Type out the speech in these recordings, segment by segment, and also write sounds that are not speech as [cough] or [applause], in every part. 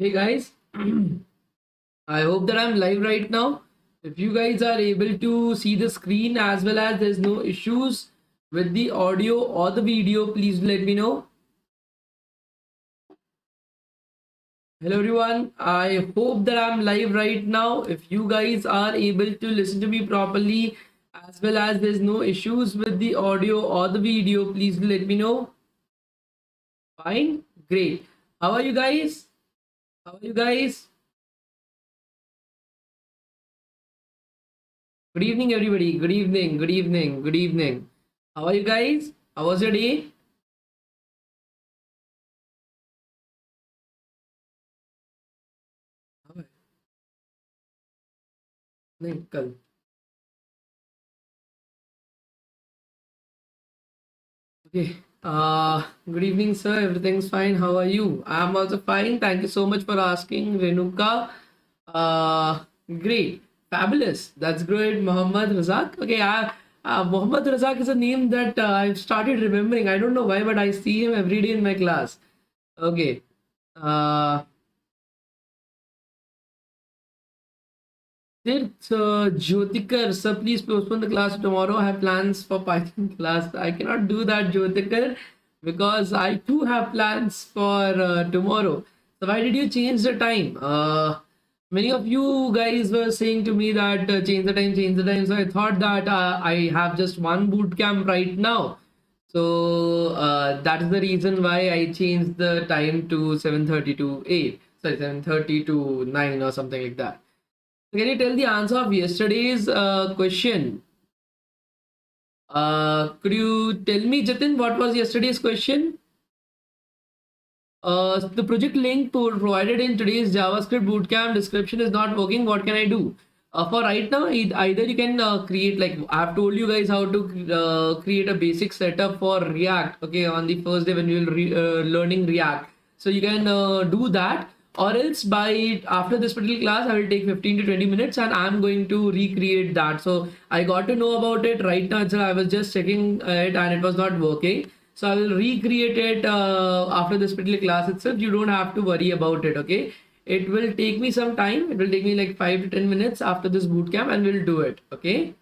Hey guys, [clears throat] I hope that I'm live right now. If you guys are able to see the screen as well as there's no issues with the audio or the video, please let me know. Hello everyone, I hope that I'm live right now. If you guys are able to listen to me properly as well as there's no issues with the audio or the video, please let me know. Fine, great. How are you guys? How are you guys? Good evening, everybody. Good evening. Good evening. Good evening. How are you guys? How was your day? हाँ नहीं कल Okay. Uh, good evening, sir. Everything's fine. How are you? I'm also fine. Thank you so much for asking, Renuka. Uh, great. Fabulous. That's great, Muhammad Razak. Okay, uh, Muhammad Razak is a name that uh, I've started remembering. I don't know why, but I see him every day in my class. Okay. Uh, Tirth uh, Jyotikar, sir, please postpone the class tomorrow. I have plans for Python [laughs] class. I cannot do that, Jyotikar, because I too have plans for uh, tomorrow. So why did you change the time? Uh, many of you guys were saying to me that uh, change the time, change the time. So I thought that uh, I have just one boot camp right now. So uh, that is the reason why I changed the time to 7:30 to 8. Sorry, 7:30 to 9 or something like that. Can you tell the answer of yesterday's uh, question? Uh, could you tell me, Jatin, what was yesterday's question? Uh, the project link pro- provided in today's JavaScript bootcamp description is not working. What can I do? Uh, for right now, either you can uh, create like I've told you guys how to uh, create a basic setup for React. Okay, on the first day when you will re- uh, learning React, so you can uh, do that or else by after this particular class i will take 15 to 20 minutes and i'm going to recreate that. So i got to know about it right now. So i was just checking it and it was not working. So i will recreate it uh, after this particular class itself. You don't have to worry about it okay? It will take me some time. It will take me like 5 to 10 minutes after this bootcamp and we'll do it okay?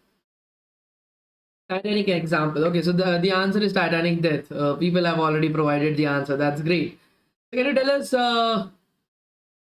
Titanic example okay? So the, the answer is titanic death. Uh, people have already provided the answer. That's great. Can you tell us uh,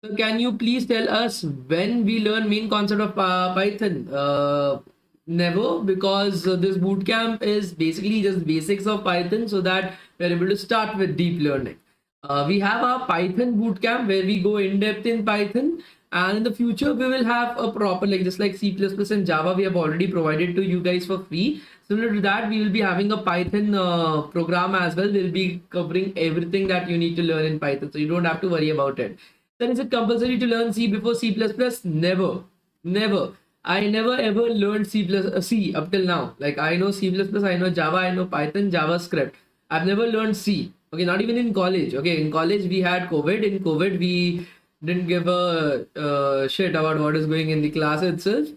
so can you please tell us when we learn main concept of uh, Python? Uh, never, because uh, this bootcamp is basically just basics of Python, so that we're able to start with deep learning. Uh, we have our Python bootcamp where we go in depth in Python, and in the future we will have a proper like just like C++ and Java we have already provided to you guys for free. Similar to that, we will be having a Python uh, program as well. We'll be covering everything that you need to learn in Python, so you don't have to worry about it then is it compulsory to learn C before C++? Never, never. I never ever learned C uh, C up till now. Like I know C++, I know Java, I know Python, JavaScript. I've never learned C. Okay, not even in college. Okay, in college we had COVID. In COVID we didn't give a uh, shit about what is going in the class itself.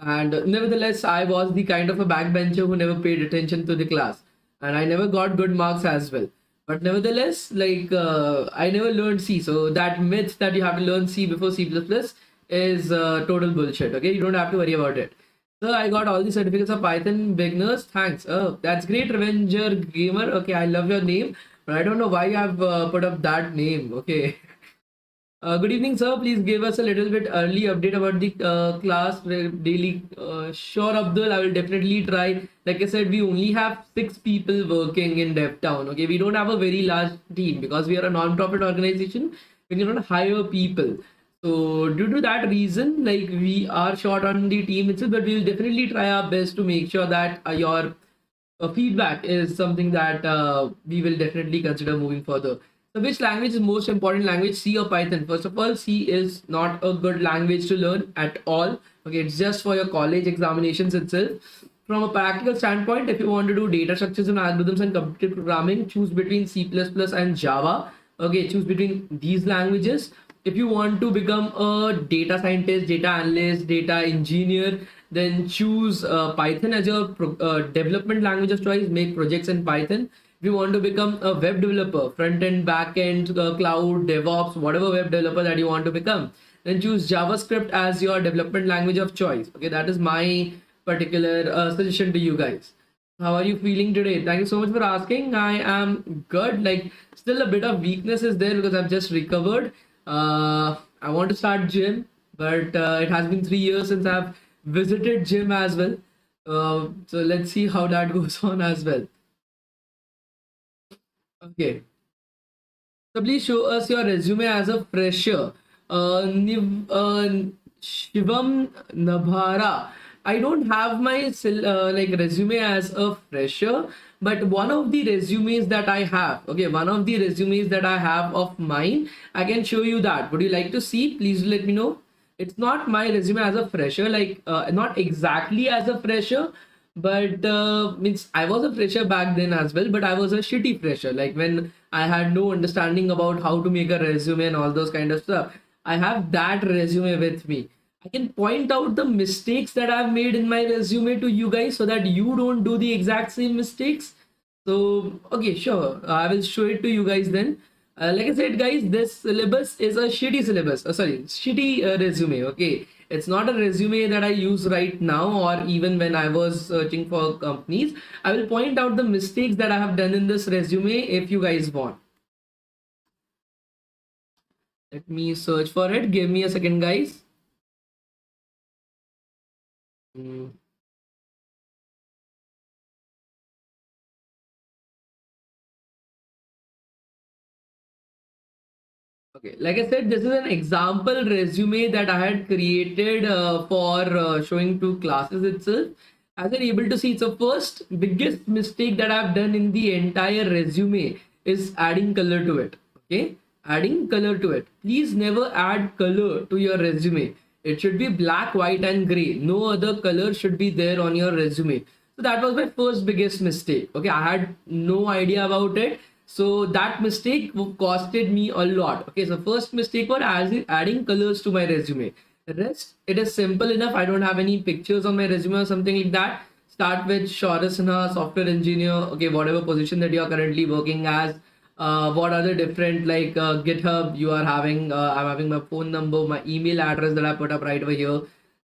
And nevertheless, I was the kind of a backbencher who never paid attention to the class, and I never got good marks as well but nevertheless like uh, i never learned c. So that myth that you have to learn c before c++ is uh, total bullshit okay? You don't have to worry about it. So i got all the certificates of python beginners. Thanks. Oh that's great revenger gamer. Okay i love your name but i don't know why you have uh, put up that name okay [laughs] uh, good evening, sir. Please give us a little bit early update about the uh, class daily. Uh, sure, Abdul. I will definitely try. Like I said, we only have six people working in DevTown. Okay, we don't have a very large team because we are a non-profit organization. We cannot hire people. So due to that reason, like we are short on the team itself, but we'll definitely try our best to make sure that uh, your uh, feedback is something that uh, we will definitely consider moving further. So which language is most important language, C or Python? First of all, C is not a good language to learn at all. Okay, it's just for your college examinations itself. From a practical standpoint, if you want to do data structures and algorithms and computer programming, choose between C++ and Java. Okay, choose between these languages. If you want to become a data scientist, data analyst, data engineer, then choose uh, Python as your uh, development language of choice. Make projects in Python you want to become a web developer front end back end uh, cloud devops whatever web developer that you want to become. Then choose javascript as your development language of choice. Okay that is my particular uh, suggestion to you guys. How are you feeling today? Thank you so much for asking. I am good. Like still a bit of weakness is there because i've just recovered. Uh, i want to start gym but uh, it has been three years since i've visited gym as well. Uh, so let's see how that [laughs] goes on as well okay so please show us your resume as a fresher uh, Niv, uh shivam nabhara I don't have my uh, like resume as a fresher, but one of the resumes that I have, okay, one of the resumes that I have of mine, I can show you that. Would you like to see? Please let me know. It's not my resume as a fresher, like uh, not exactly as a fresher, but uh, means I was a fresher back then as well, but I was a shitty fresher. Like when I had no understanding about how to make a resume and all those kind of stuff. I have that resume with me I can point out the mistakes that I've made in my resume to you guys so that you don't do the exact same mistakes. So, okay, sure. I will show it to you guys then. Uh, like I said, guys, this syllabus is a shitty syllabus. Uh, sorry, shitty uh, resume. Okay. It's not a resume that I use right now or even when I was searching for companies. I will point out the mistakes that I have done in this resume if you guys want. Let me search for it. Give me a second, guys. Mm. Okay, like I said, this is an example resume that I had created uh, for uh, showing two classes itself. As you're able to see, so first biggest mistake that I've done in the entire resume is adding color to it. Okay, adding color to it. Please never add color to your resume it should be black, white, and gray. No other color should be there on your resume. So that was my first biggest mistake. Okay, I had no idea about it. So that mistake costed me a lot. Okay, so first mistake was adding colors to my resume. Rest, it is simple enough. I don't have any pictures on my resume or something like that. Start with Shaurya Sinha, software engineer. Okay, whatever position that you are currently working as uh, what are the different like uh, github you are having uh, i'm having my phone number my email address that i put up right over here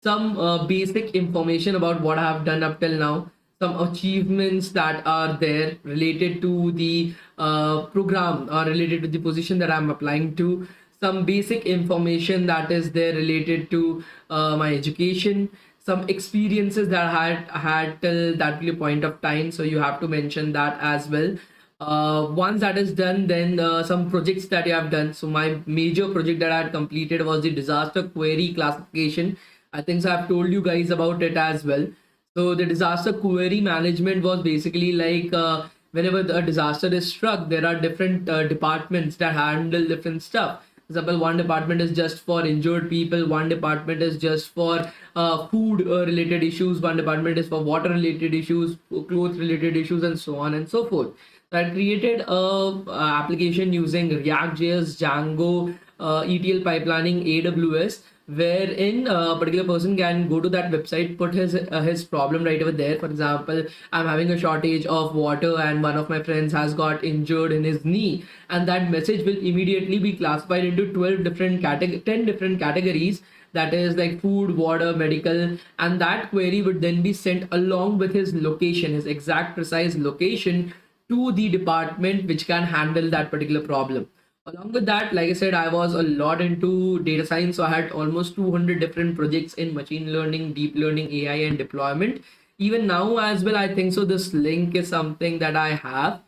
some uh, basic information about what i have done up till now some achievements that are there related to the uh, program or related to the position that i'm applying to. Some basic information that is there related to uh, my education. Some experiences that i had had till that point of time. So you have to mention that as well. Uh, once that is done then uh, some projects that you have done. So my major project that i had completed was the disaster query classification. I think so i've told you guys about it as well so the disaster query management was basically like uh, whenever a disaster is struck there are different uh, departments that handle different stuff. For example one department is just for injured people one department is just for uh, food uh, related issues one department is for water related issues clothes related issues and so on and so forth. I created a, a application using React.js, Django, uh, ETL pipelining, AWS, wherein a particular person can go to that website, put his uh, his problem right over there. For example, I'm having a shortage of water, and one of my friends has got injured in his knee, and that message will immediately be classified into 12 different category, 10 different categories that is like food water medical and that query would then be sent along with his location his exact precise location to the department which can handle that particular problem along with that like i said i was a lot into data science so i had almost 200 different projects in machine learning deep learning ai and deployment. Even now as well i think so this link is something that i have.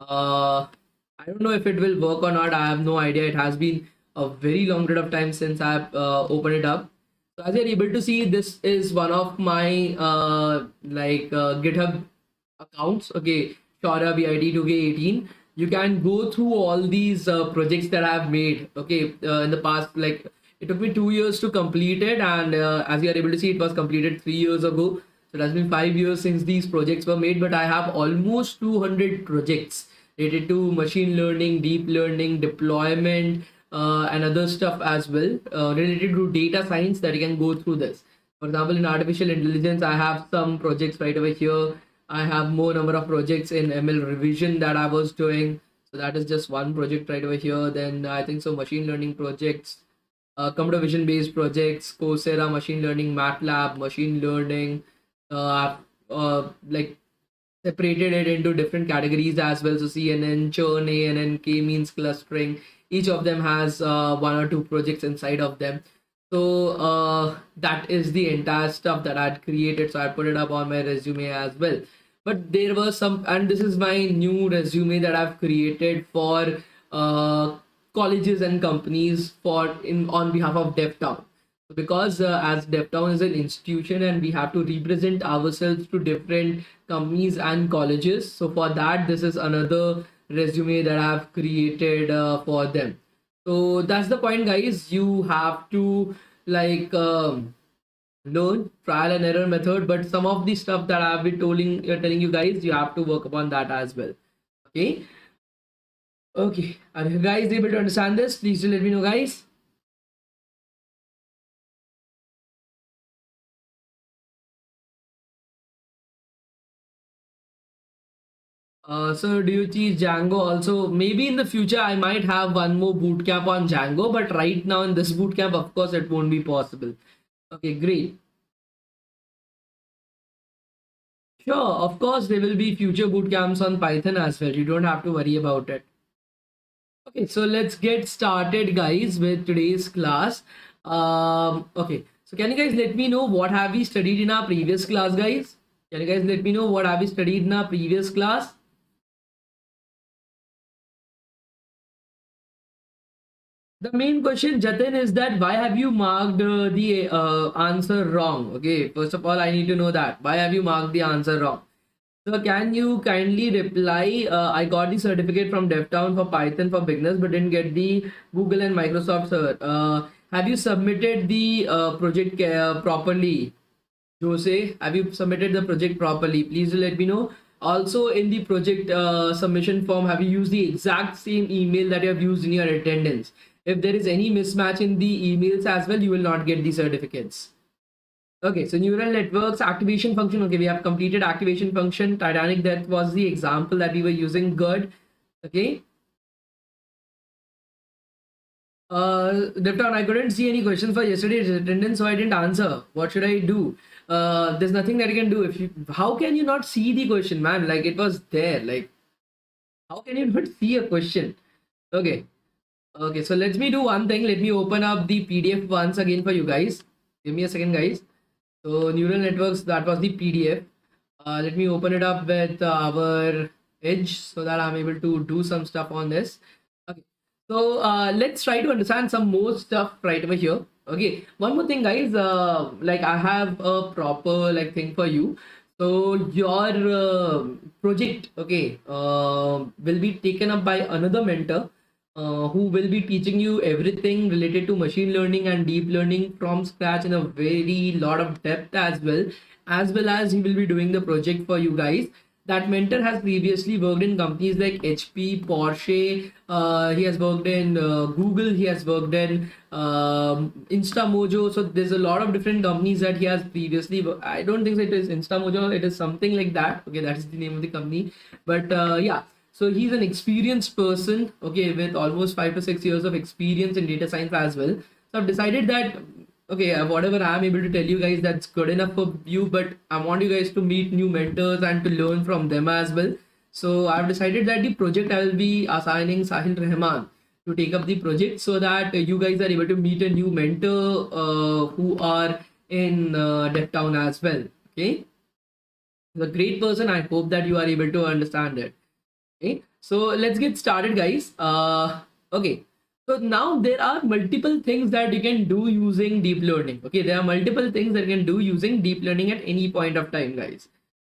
Uh i don't know if it will work or not. I have no idea. It has been a very long period of time since i've uh, opened it up. So as you're able to see this is one of my uh like uh, github accounts. Okay Shaurya BID 2K18 you can go through all these uh, projects that I've made okay uh, in the past like it took me two years to complete it and uh, as you are able to see it was completed three years ago. So it has been five years since these projects were made but I have almost 200 projects related to machine learning deep learning deployment uh, and other stuff as well uh, related to data science that you can go through this. For example in artificial intelligence I have some projects right over here I have more number of projects in ML revision that I was doing. So that is just one project right over here. Then I think so machine learning projects, uh, computer vision based projects, Coursera, machine learning, MATLAB, machine learning, uh, uh, like separated it into different categories as well. So CNN, churn, ANN, K-means clustering. Each of them has uh, one or two projects inside of them. So uh, that is the entire stuff that I'd created. So I put it up on my resume as well. But there was some, and this is my new resume that I've created for uh, colleges and companies for in on behalf of DevTown because uh, as DevTown is an institution and we have to represent ourselves to different companies and colleges. So for that, this is another resume that I've created uh, for them. So that's the point, guys. You have to like um, learn trial and error method, but some of the stuff that I've been telling uh, telling you guys, you have to work upon that as well. Okay. Okay. Are you guys able to understand this? Please do let me know, guys. Uh, so do you teach Django also? Maybe in the future I might have one more bootcamp on Django, but right now in this bootcamp, of course, it won't be possible. Okay, great. Sure, of course, there will be future bootcamps on Python as well. You don't have to worry about it. Okay, so let's get started, guys, with today's class. Um, okay, so can you guys let me know what have we studied in our previous class, guys? Can you guys let me know what have we studied in our previous class? The main question jatin is that why have you marked uh, the uh, answer wrong? Okay first of all i need to know that. Why have you marked the answer wrong? So can you kindly reply uh, i got the certificate from devtown for python for beginners but didn't get the google and microsoft sir uh, have you submitted the uh, project uh, properly? Jose have you submitted the project properly? Please let me know. Also in the project submission form have you used the exact same email that you have used in your attendance if there is any mismatch in the emails as well you will not get the certificates okay so neural networks activation function okay we have completed activation function titanic that was the example that we were using good okay uh Devtown, I couldn't see any questions for yesterday's attendance, so I didn't answer. What should I do? Uh, there's nothing that you can do. If you, how can you not see the question, man? Like it was there. Like, how can you not see a question? Okay, Okay, so let me do one thing. Let me open up the PDF once again for you guys. Give me a second, guys. So neural networks, that was the PDF. Uh, let me open it up with our edge so that I'm able to do some stuff on this. Okay, so uh, let's try to understand some more stuff right over here. Okay, one more thing, guys. Uh, like I have a proper like thing for you. So your uh, project, okay, uh, will be taken up by another mentor uh, who will be teaching you everything related to machine learning and deep learning from scratch in a very lot of depth as well as well as he will be doing the project for you guys. That mentor has previously worked in companies like hp porsche uh, he has worked in uh, google he has worked in um, instamojo. So there's a lot of different companies that he has previously i don't think it is instamojo it is something like that. Okay that is the name of the company. But uh, yeah so he's an experienced person, okay, with almost five to six years of experience in data science as well. So I've decided that, okay, uh, whatever I'm able to tell you guys, that's good enough for you, but I want you guys to meet new mentors and to learn from them as well. So I've decided that the project I will be assigning Sahil Rahman to take up the project so that you guys are able to meet a new mentor uh, who are in uh, DevTown as well. Okay. He's a great person. I hope that you are able to understand it okay so let's get started guys. Uh okay so now there are multiple things that you can do using deep learning. Okay there are multiple things that you can do using deep learning at any point of time guys.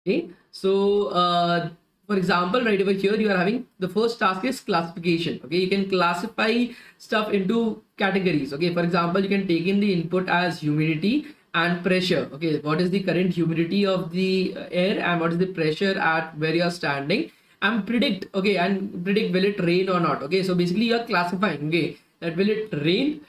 Okay so uh for example right over here you are having the first task is classification. Okay you can classify stuff into categories. Okay for example you can take in the input as humidity and pressure. Okay what is the current humidity of the air and what is the pressure at where you are standing and predict okay and predict will it rain or not okay? So basically you're classifying okay that will it rain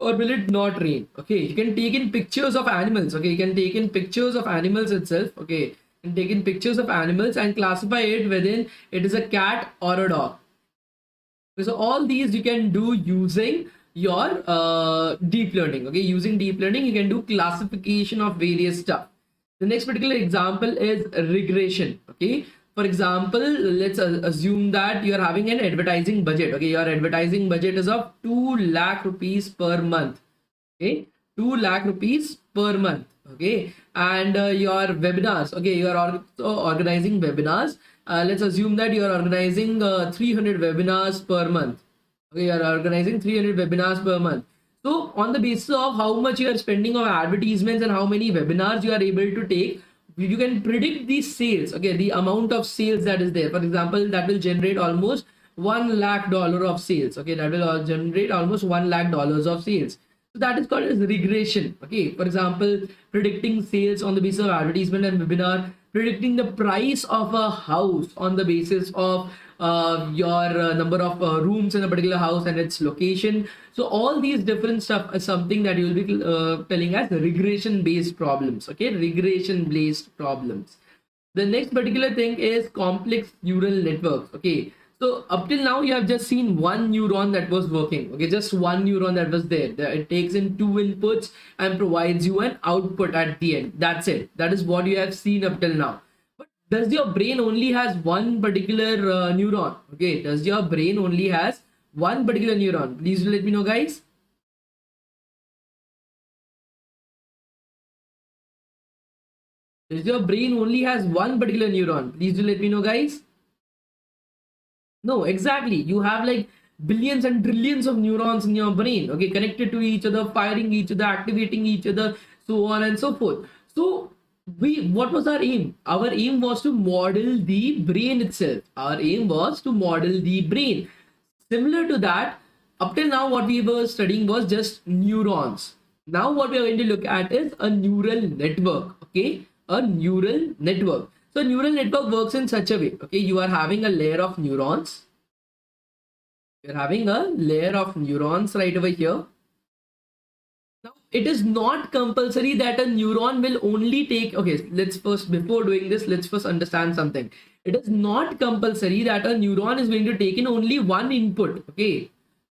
or will it not rain okay? You can take in pictures of animals okay? You can take in pictures of animals itself okay? And taken pictures of animals and classify it within it is a cat or a dog. Okay, so all these you can do using your uh, deep learning okay? Using deep learning you can do classification of various stuff. The next particular example is regression okay for example let's assume that you are having an advertising budget okay? Your advertising budget is of 2 lakh rupees per month okay? 2 lakh rupees per month okay? And uh, your webinars okay? You are also organizing webinars. Uh, let's assume that you are organizing uh, 300 webinars per month okay? You are organizing 300 webinars per month. So on the basis of how much you are spending on advertisements and how many webinars you are able to take you can predict the sales okay the amount of sales that is there. For example that will generate almost one lakh dollar of sales okay that will uh, generate almost one lakh dollars of sales. So that is called as regression okay. For example predicting sales on the basis of advertisement and webinar predicting the price of a house on the basis of uh, your uh, number of uh, rooms in a particular house and its location. So all these different stuff is something that you will be uh, telling as regression based problems. Okay, regression based problems. The next particular thing is complex neural networks. Okay, so up till now you have just seen one neuron that was working. Okay, just one neuron that was there. It takes in two inputs and provides you an output at the end. That's it. That is what you have seen up till now does your brain only has one particular uh, neuron? Okay does your brain only has one particular neuron? Please let me know guys. Does your brain only has one particular neuron? Please do let me know guys. No exactly. You have like billions and trillions of neurons in your brain okay connected to each other firing each other activating each other so on and so forth. So we what was our aim? Our aim was to model the brain itself. Our aim was to model the brain. Similar to that up till now what we were studying was just neurons. Now what we are going to look at is a neural network okay? A neural network. So neural network works in such a way okay? You are having a layer of neurons. You're having a layer of neurons right over here it is not compulsory that a neuron will only take okay let's first before doing this let's first understand something. It is not compulsory that a neuron is going to take in only one input okay?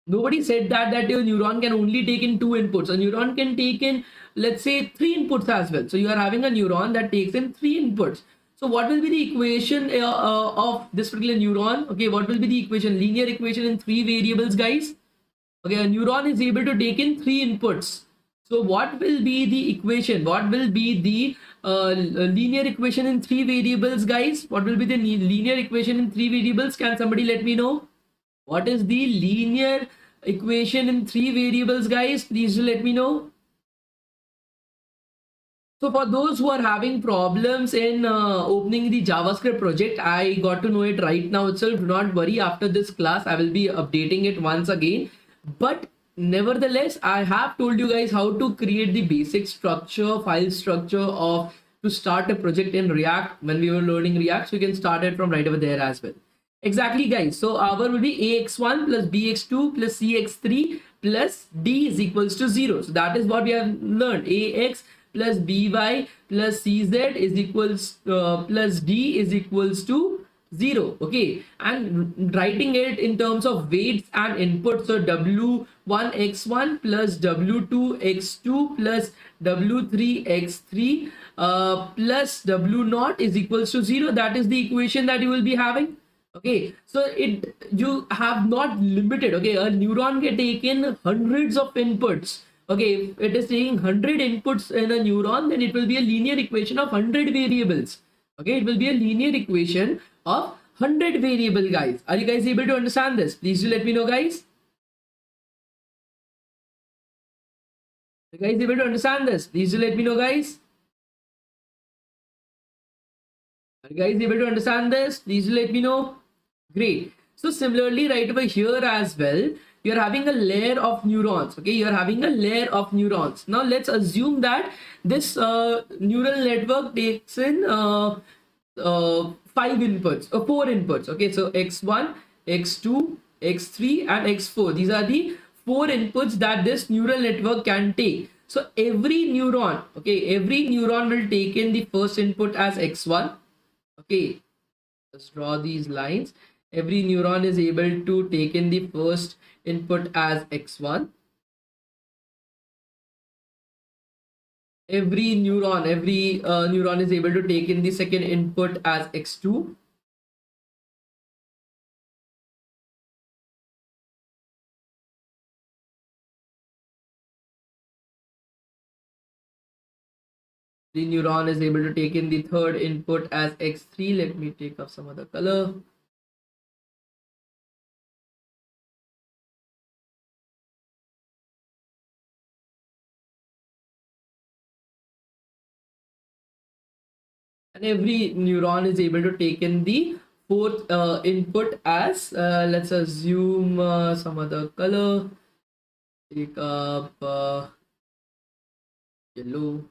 Nobody said that that your neuron can only take in two inputs. A neuron can take in let's say three inputs as well. So you are having a neuron that takes in three inputs. So what will be the equation uh, uh, of this particular neuron? Okay what will be the equation linear equation in three variables guys? Okay a neuron is able to take in three inputs so what will be the equation? What will be the uh, linear equation in three variables, guys? What will be the linear equation in three variables? Can somebody let me know? What is the linear equation in three variables, guys? Please let me know. So for those who are having problems in uh, opening the JavaScript project, I got to know it right now itself. Do not worry. After this class, I will be updating it once again. But nevertheless i have told you guys how to create the basic structure file structure of to start a project in react when we were learning react. So you can start it from right over there as well. Exactly guys. So our will be ax1 plus bx2 plus cx3 plus d is equals to 0 so that is what we have learned. Ax plus by plus cz is equals uh, plus d is equals to 0 okay? And writing it in terms of weights and inputs. So w1 x1 plus w2 x2 plus w3 x3 uh, plus w0 is equals to 0 that is the equation that you will be having okay? So it you have not limited okay? A neuron can take in hundreds of inputs okay? If it is taking 100 inputs in a neuron then it will be a linear equation of 100 variables okay it will be a linear equation of 100 variable guys. Are you guys able to understand this? Please do let me know guys. You guys able to understand this? Please do let me know guys. Are you guys able to understand this? Please do let me know. Great. So similarly right over here as well you're having a layer of neurons okay? You're having a layer of neurons. Now let's assume that this uh, neural network takes in uh, uh, five inputs or uh, four inputs okay? So x1 x2 x3 and x4 these are the four inputs that this neural network can take. So every neuron okay? Every neuron will take in the first input as x1 okay? Let's draw these lines. Every neuron is able to take in the first input as x1 every neuron every uh, neuron is able to take in the second input as x2 the neuron is able to take in the third input as x3 let me take up some other color and every neuron is able to take in the fourth uh, input as uh, let's assume uh, some other color. Take up uh, yellow.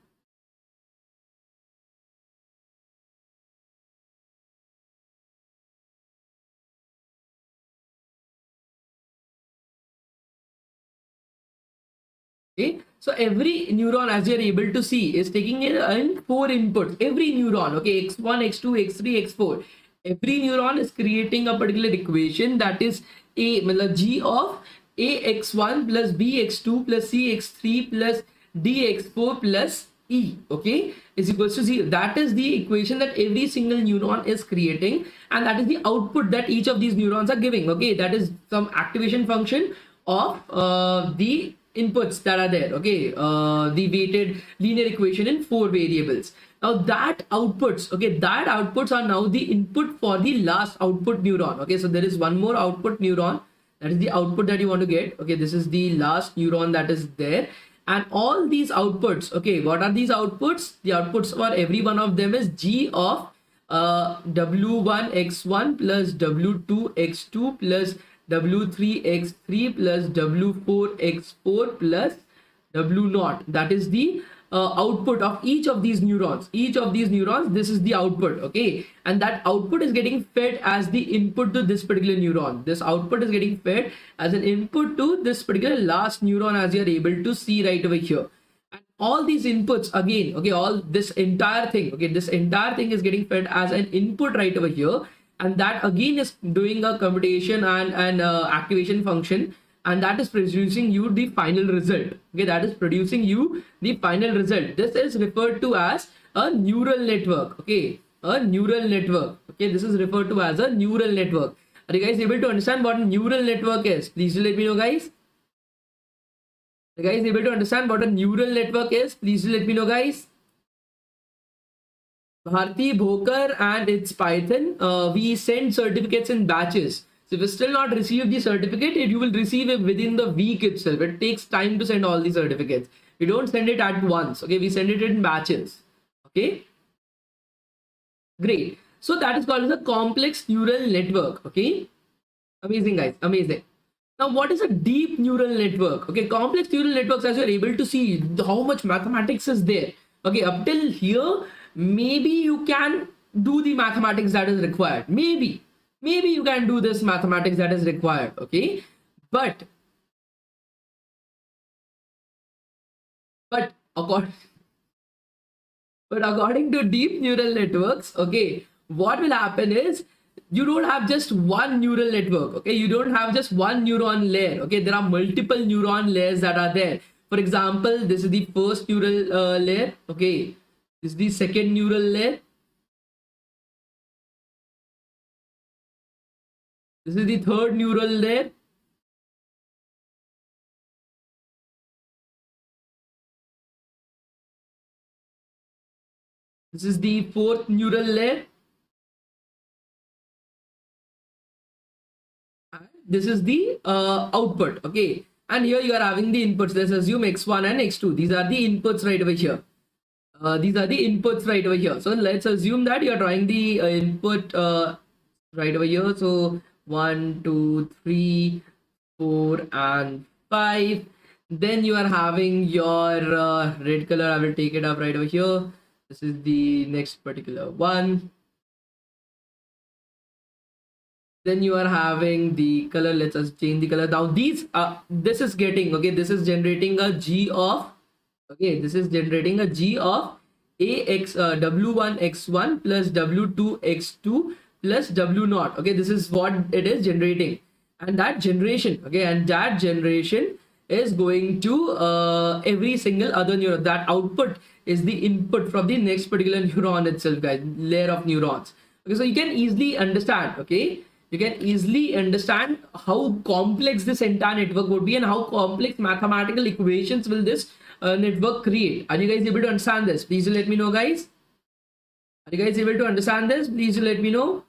Okay so every neuron as you're able to see is taking in four inputs. Every neuron okay x1 x2 x3 x4 every neuron is creating a particular equation that is a g of ax1 plus bx2 plus cx3 plus dx4 plus e okay? Is equals to zero. That is the equation that every single neuron is creating and that is the output that each of these neurons are giving okay? That is some activation function of uh, the inputs that are there okay? Uh, the weighted linear equation in four variables. Now that outputs okay that outputs are now the input for the last output neuron okay? So there is one more output neuron. That is the output that you want to get okay? This is the last neuron that is there. And all these outputs okay what are these outputs? The outputs for every one of them is g of uh, w1 x1 plus w2 x2 plus w3x3 plus w4x4 plus w0 that is the uh, output of each of these neurons. Each of these neurons this is the output okay? And that output is getting fed as the input to this particular neuron. This output is getting fed as an input to this particular last neuron as you are able to see right over here. And all these inputs again okay all this entire thing okay this entire thing is getting fed as an input right over here and that again is doing a computation and an uh, activation function. And that is producing you the final result. Okay that is producing you the final result. This is referred to as a neural network. Okay a neural network. Okay this is referred to as a neural network. Are you guys able to understand what a neural network is? Please let me know guys. Are you guys able to understand what a neural network is? Please let me know guys Bharti Bhokar and its Python, uh, we send certificates in batches. So if you still not received the certificate, you will receive it within the week itself. It takes time to send all the certificates. We don't send it at once. Okay, we send it in batches. Okay. Great. So that is called as a complex neural network. Okay. Amazing guys. Amazing. Now, what is a deep neural network? Okay, complex neural networks, as you're able to see how much mathematics is there. Okay, up till here, maybe you can do the mathematics that is required. Maybe. Maybe you can do this mathematics that is required okay? But but according but according to deep neural networks okay what will happen is you don't have just one neural network okay? You don't have just one neuron layer okay? There are multiple neuron layers that are there. For example this is the first neural uh, layer okay is the second neural layer. This is the third neural layer. This is the fourth neural layer. this is the uh, output okay and here you are having the inputs let's assume x1 and x2 these are the inputs right over here uh, these are the inputs right over here. So let's assume that you're drawing the uh, input uh, right over here. So one, two, three, four, and five. Then you are having your uh, red color. I will take it up right over here. This is the next particular one. Then you are having the color. Let's just change the color. Now these, uh, this is getting, okay, this is generating a G of Okay, this is generating a G of AX uh, W1X1 plus W2X2 plus W naught. Okay, this is what it is generating. And that generation, okay, and that generation is going to uh, every single other neuron. That output is the input from the next particular [laughs] neuron itself, guys, layer of neurons. Okay, so you can easily understand, okay, you can easily understand how complex this entire network would be and how complex mathematical equations will this uh, network create. Are you guys able to understand this? Please let me know, guys. Are you guys able to understand this? Please let me know.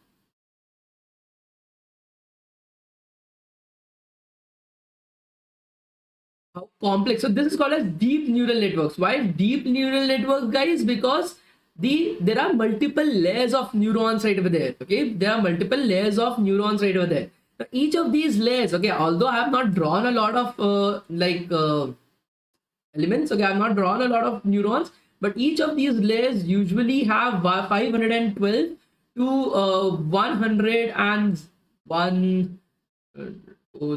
How complex. So this is called as deep neural networks. Why deep neural networks, guys? Because the there are multiple layers of neurons right over there. Okay, there are multiple layers of neurons right over there. Each of these layers, okay, although I have not drawn a lot of uh, like uh, elements. Okay i've not drawn a lot of neurons but each of these layers usually have 512 to uh, 101 uh,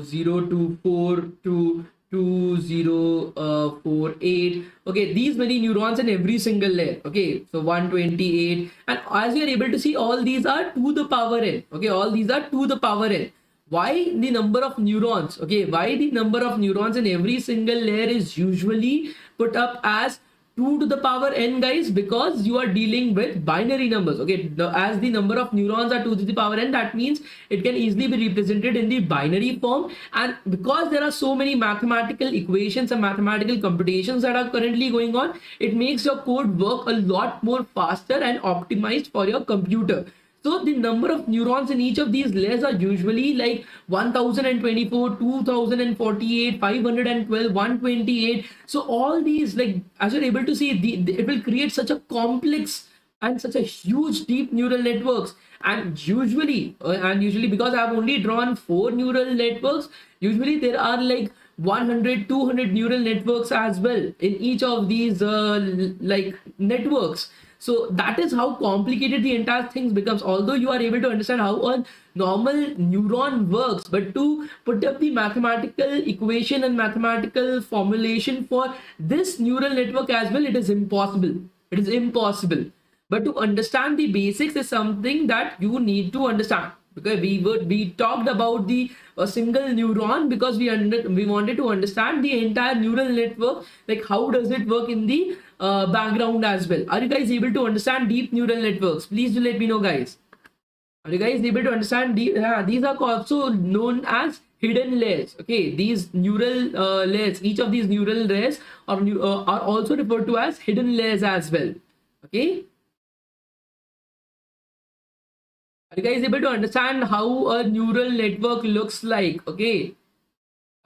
0 to 4 to 2048 okay these many neurons in every single layer. Okay so 128 and as you're able to see all these are to the power n. Okay all these are to the power n why the number of neurons? Okay why the number of neurons in every single layer is usually put up as 2 to the power n guys? Because you are dealing with binary numbers okay? As the number of neurons are 2 to the power n that means it can easily be represented in the binary form. And because there are so many mathematical equations and mathematical computations that are currently going on it makes your code work a lot more faster and optimized for your computer so the number of neurons in each of these layers are usually like 1024, 2048, 512, 128. So all these like as you're able to see, the, the, it will create such a complex and such a huge deep neural networks and usually uh, and usually because i have only drawn four neural networks usually there are like 100 200 neural networks as well in each of these uh, like networks so that is how complicated the entire thing becomes. Although you are able to understand how a normal neuron works, but to put up the mathematical equation and mathematical formulation for this neural network as well, it is impossible. It is impossible. But to understand the basics is something that you need to understand because we would we talked about the a single neuron because we under we wanted to understand the entire neural network like how does it work in the uh, background as well. Are you guys able to understand deep neural networks? Please do let me know guys. Are you guys able to understand deep, yeah, these are also known as hidden layers okay? These neural uh, layers each of these neural layers are, uh, are also referred to as hidden layers as well okay? Are you guys able to understand how a neural network looks like okay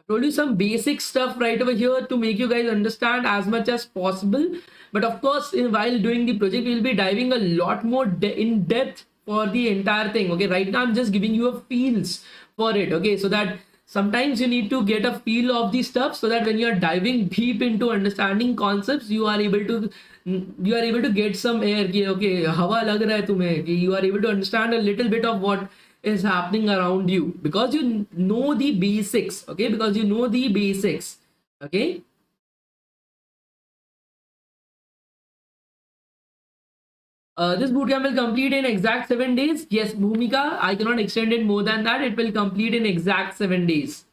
told you some basic stuff right over here to make you guys understand as much as possible. But of course while doing the project we'll be diving a lot more de in depth for the entire thing okay? Right now i'm just giving you a feels for it okay? So that sometimes you need to get a feel of the stuff so that when you are diving deep into understanding concepts you are able to you are able to get some air okay hawa lag raha hai tumhe you are able to understand a little bit of what is happening around you because you know the basics okay because you know the basics okay Uh, this bootcamp will complete in exact seven days. Yes, Bhumika, I cannot extend it more than that. It will complete in exact seven days.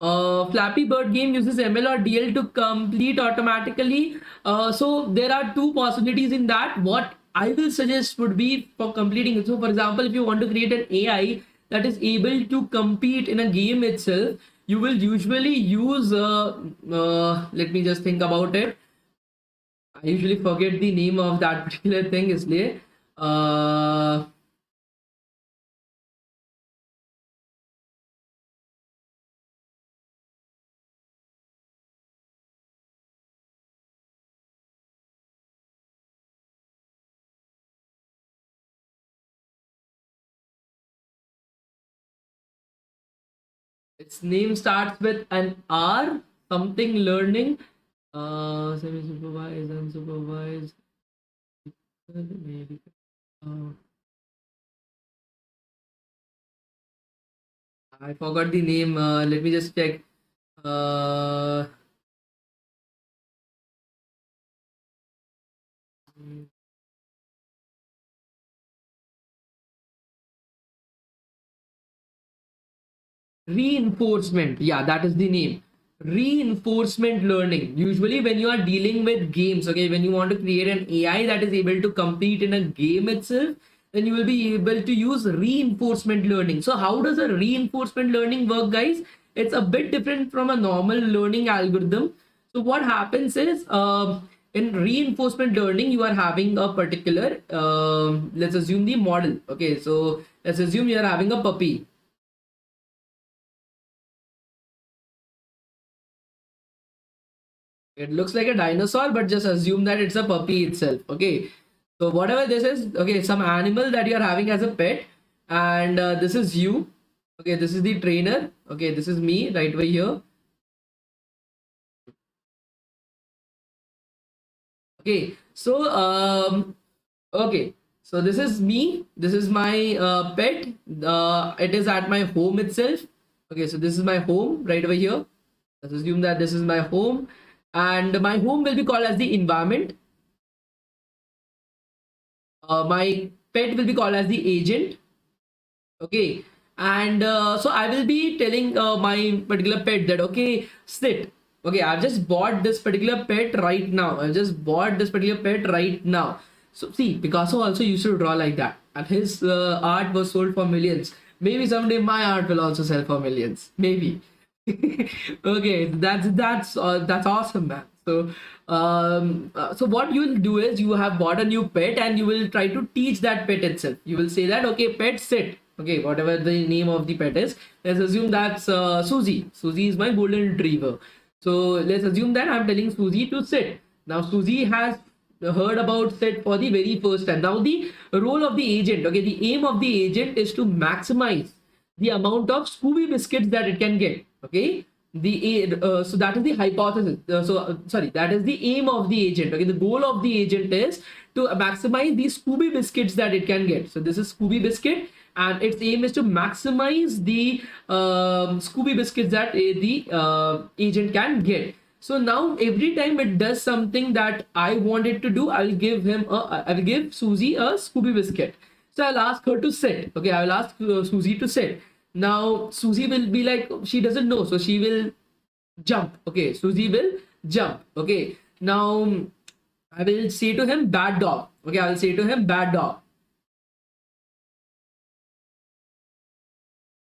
Uh, Flappy Bird game uses ML or DL to complete automatically. Uh, so there are two possibilities in that. What I will suggest would be for completing it. So for example, if you want to create an AI that is able to compete in a game itself, you will usually use, uh, uh, let me just think about it. I usually forget the name of that particular thing, isliye. Uh, its name starts with an R, something learning, uh, semi-supervised, unsupervised. Uh, I forgot the name. Uh, let me just check. Uh, reinforcement. Yeah, that is the name. Reinforcement learning. Usually, when you are dealing with games, okay, when you want to create an AI that is able to compete in a game itself, then you will be able to use reinforcement learning. So, how does a reinforcement learning work, guys? It's a bit different from a normal learning algorithm. So, what happens is, uh, in reinforcement learning you are having a particular uh, let's assume the model okay so let's assume you are having a puppy it looks like a dinosaur but just assume that it's a puppy itself okay? So whatever this is okay some animal that you're having as a pet and uh, this is you okay? This is the trainer okay? This is me right over here. Okay so um okay so this is me this is my uh, pet uh, it is at my home itself okay? So this is my home right over here. Let's assume that this is my home and my home will be called as the environment. Uh, my pet will be called as the agent. Okay. And uh, so i will be telling uh, my particular pet that okay sit. Okay i've just bought this particular pet right now. I've just bought this particular pet right now. So see picasso also used to draw like that. And his uh, art was sold for millions. Maybe someday my art will also sell for millions. Maybe [laughs] okay that's that's uh, that's awesome man so um uh, so what you will do is you have bought a new pet and you will try to teach that pet itself you will say that okay pet sit okay whatever the name of the pet is let's assume that's uh, susie susie is my golden retriever so let's assume that I'm telling Susie to sit. Now Susie has heard about sit for the very first time. Now the role of the agent, okay, the aim of the agent is to maximize the amount of Scooby biscuits that it can get. Okay, the uh, so that is the hypothesis. Uh, so uh, sorry, that is the aim of the agent. Okay, the goal of the agent is to maximize the Scooby biscuits that it can get. So this is Scooby biscuit and its aim is to maximize the um, Scooby biscuits that the uh, agent can get. So now every time it does something that I wanted to do, I'll give him a, I'll give Susie a Scooby biscuit. So I'll ask her to sit. Okay, I will ask uh, Susie to sit. Now Susie will be like, she doesn't know. So she will jump. Okay, Susie will jump. Okay, now I will say to him, bad dog. Okay, I will say to him, bad dog.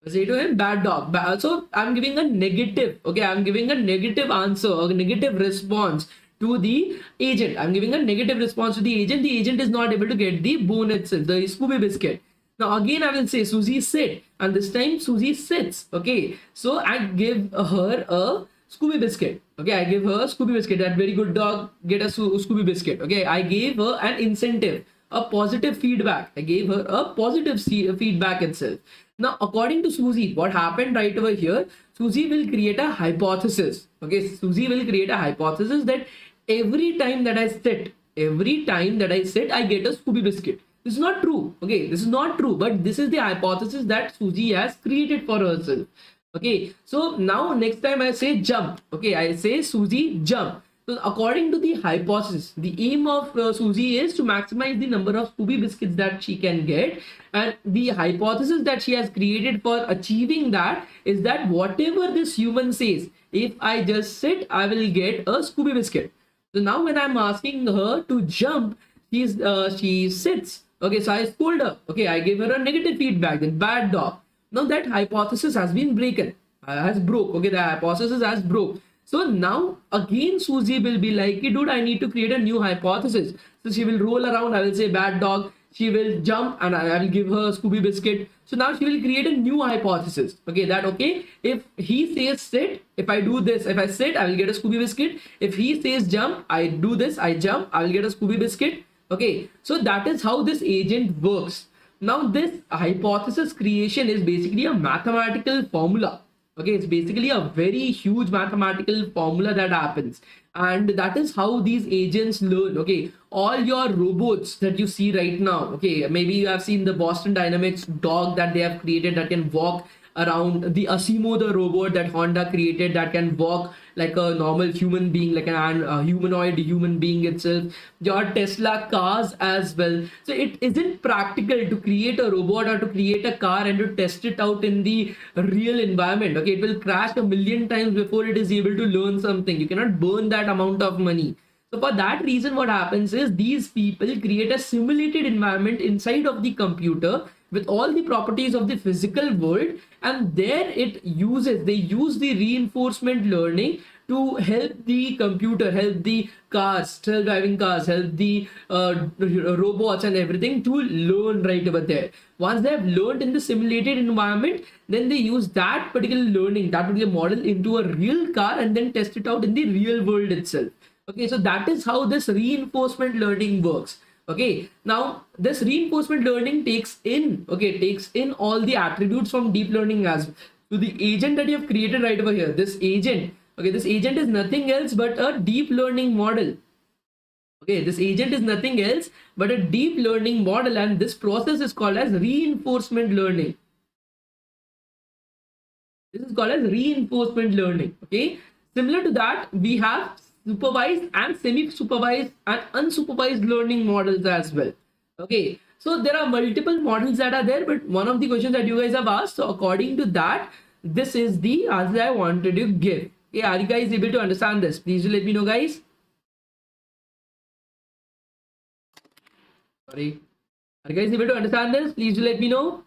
say to him bad dog so i'm giving a negative okay i'm giving a negative answer a negative response to the agent i'm giving a negative response to the agent the agent is not able to get the bone itself the scooby biscuit now again i will say susie sit and this time susie sits okay? So i give her a scooby biscuit okay? I give her a scooby biscuit that very good dog get a scooby biscuit okay? I gave her an incentive a positive feedback. I gave her a positive feedback itself. Now, according to Susie, what happened right over here, Susie will create a hypothesis. Okay, Susie will create a hypothesis that every time that I sit, every time that I sit, I get a Scooby biscuit. This is not true. Okay, this is not true, but this is the hypothesis that Susie has created for herself. Okay, so now next time I say jump, okay, I say Susie jump. So according to the hypothesis, the aim of uh, Susie is to maximize the number of Scooby biscuits that she can get. And the hypothesis that she has created for achieving that is that whatever this human says, if I just sit, I will get a Scooby biscuit. So now when I'm asking her to jump, she's uh, she sits. Okay, so I scold her. Okay, I give her a negative feedback, then bad dog. Now that hypothesis has been broken, uh, has broke. Okay, the hypothesis has broke. So now again Susie will be like, hey, dude, I need to create a new hypothesis. So she will roll around. I will say bad dog. She will jump and I will give her Scooby biscuit. So now she will create a new hypothesis. Okay, that okay. If he says sit, if I do this, if I sit, I will get a Scooby biscuit. If he says jump, I do this, I jump, I will get a Scooby biscuit. Okay, so that is how this agent works. Now this hypothesis creation is basically a mathematical formula. Okay it's basically a very huge mathematical formula that happens. And that is how these agents learn. Okay all your robots that you see right now okay maybe you have seen the boston dynamics dog that they have created that can walk around the Asimo, the robot that Honda created that can walk like a normal human being, like an a uh, humanoid human being itself. Your Tesla cars as well. So it isn't practical to create a robot or to create a car and to test it out in the real environment. Okay, it will crash a million times before it is able to learn something. You cannot burn that amount of money. So for that reason, what happens is these people create a simulated environment inside of the computer with all the properties of the physical world and there it uses they use the reinforcement learning to help the computer help the cars self-driving cars help the uh, robots and everything to learn right over there. Once they have learned in the simulated environment then they use that particular learning that particular model into a real car and then test it out in the real world itself. Okay so that is how this reinforcement learning works okay now this reinforcement learning takes in okay takes in all the attributes from deep learning as to the agent that you have created right over here this agent okay this agent is nothing else but a deep learning model. Okay this agent is nothing else but a deep learning model and this process is called as reinforcement learning. This is called as reinforcement learning okay? Similar to that we have supervised and semi-supervised and unsupervised learning models as well. Okay so there are multiple models that are there but one of the questions that you guys have asked so according to that this is the answer i wanted to give. Okay are you guys able to understand this? Please let me know guys. Sorry. Are you guys able to understand this? Please let me know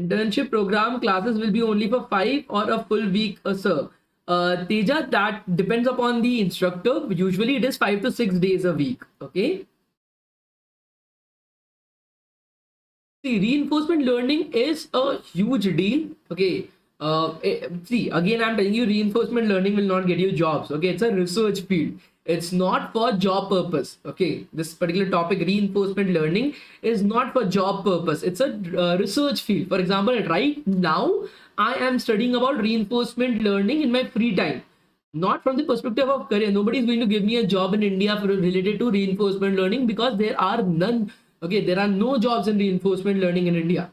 Internship program classes will be only for five or a full week, uh, sir. Uh, Teja, that depends upon the instructor. Usually it is five to six days a week. Okay. See, reinforcement learning is a huge deal. Okay. Uh, eh, see, again, I'm telling you, reinforcement learning will not get you jobs. Okay. It's a research field it's not for job purpose okay? This particular topic reinforcement learning is not for job purpose. It's a uh, research field. For example right now i am studying about reinforcement learning in my free time. Not from the perspective of career. Nobody is going to give me a job in india related to reinforcement learning because there are none okay? There are no jobs in reinforcement learning in india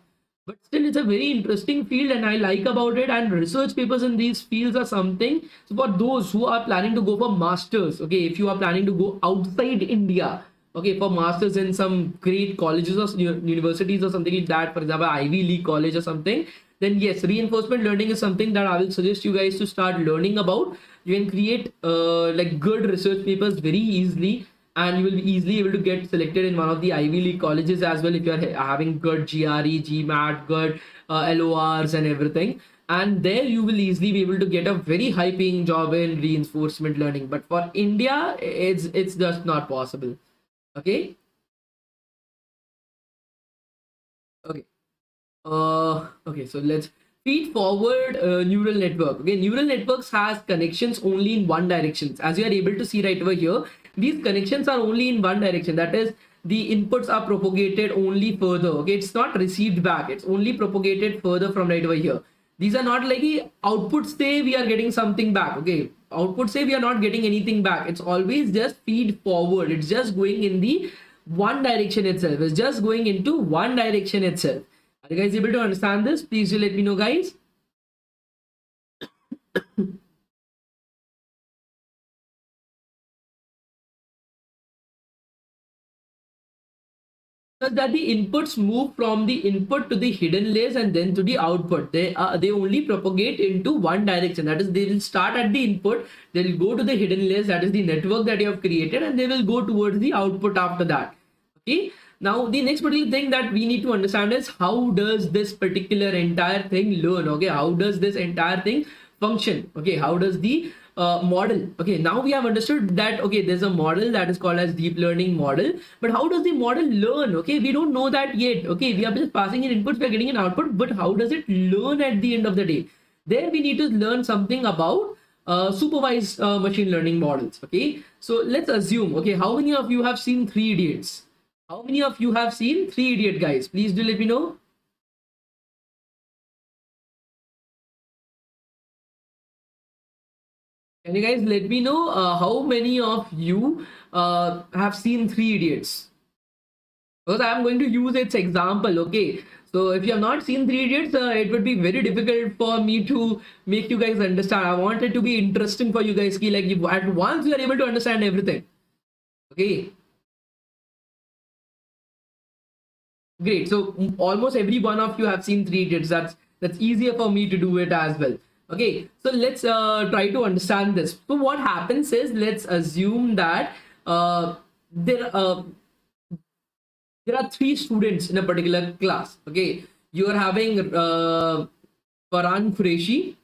but still it's a very interesting field and i like about it and research papers in these fields are something so for those who are planning to go for masters okay? If you are planning to go outside india okay for masters in some great colleges or universities or something like that for example ivy league college or something then yes reinforcement learning is something that i will suggest you guys to start learning about. You can create uh, like good research papers very easily and you will be easily able to get selected in one of the Ivy League colleges as well if you are having good GRE, GMAT, good uh, LORs and everything. And there you will easily be able to get a very high paying job in reinforcement learning. But for India, it's it's just not possible. Okay. Okay. Uh, okay, so let's feed forward uh, neural network. Okay, neural networks has connections only in one direction. As you are able to see right over here, these connections are only in one direction. That is the inputs are propagated only further okay? It's not received back. It's only propagated further from right over here. These are not like outputs say we are getting something back okay? Output say we are not getting anything back. It's always just feed forward. It's just going in the one direction itself. It's just going into one direction itself. Are you guys able to understand this? Please do let me know guys that the inputs move from the input to the hidden layers and then to the output. They are they only propagate into one direction. That is they will start at the input they will go to the hidden layers that is the network that you have created and they will go towards the output after that. Okay? Now the next particular thing that we need to understand is how does this particular entire thing learn? Okay? How does this entire thing function? Okay? How does the uh, model. Okay now we have understood that okay there's a model that is called as deep learning model. But how does the model learn? Okay we don't know that yet. Okay we are just passing in inputs we are getting an output but how does it learn at the end of the day? There we need to learn something about uh, supervised uh, machine learning models. Okay so let's assume okay how many of you have seen three idiots? How many of you have seen three idiot guys? Please do let me know Can you guys let me know uh, how many of you uh, have seen Three Idiots? Because I am going to use its example, okay? So if you have not seen Three Idiots, uh, it would be very difficult for me to make you guys understand. I want it to be interesting for you guys. See, like you, at once you are able to understand everything. Okay. Great. So almost every one of you have seen Three Idiots. That's that's easier for me to do it as well. Okay. So let's uh, try to understand this. So what happens is let's assume that uh, there uh, there are three students in a particular class. Okay, you are having uh, Farhan Qureshi.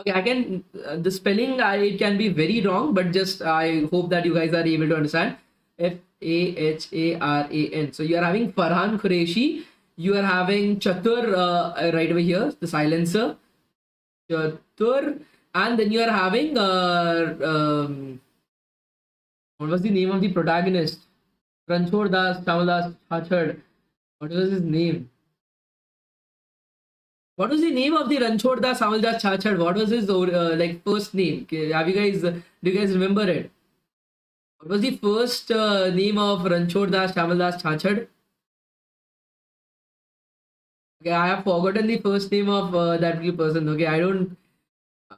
Okay, I can uh, the spelling I it can be very wrong, but just I hope that you guys are able to understand. F A H A R A N. So you are having Farhan Qureshi. You are having Chatur uh, right over here, the silencer. Chatur, and then you are having uh, um, what was the name of the protagonist? Ranchor Das, Chamal Chachad. What was his name? What was the name of the Ranchor Das, Chamal Chachad? What was his uh, like first name? Have you guys? Do you guys remember it? What was the first uh, name of Ranchor Das, Chamal Chachad? Okay, I have forgotten the first name of uh, that person. Okay, I don't.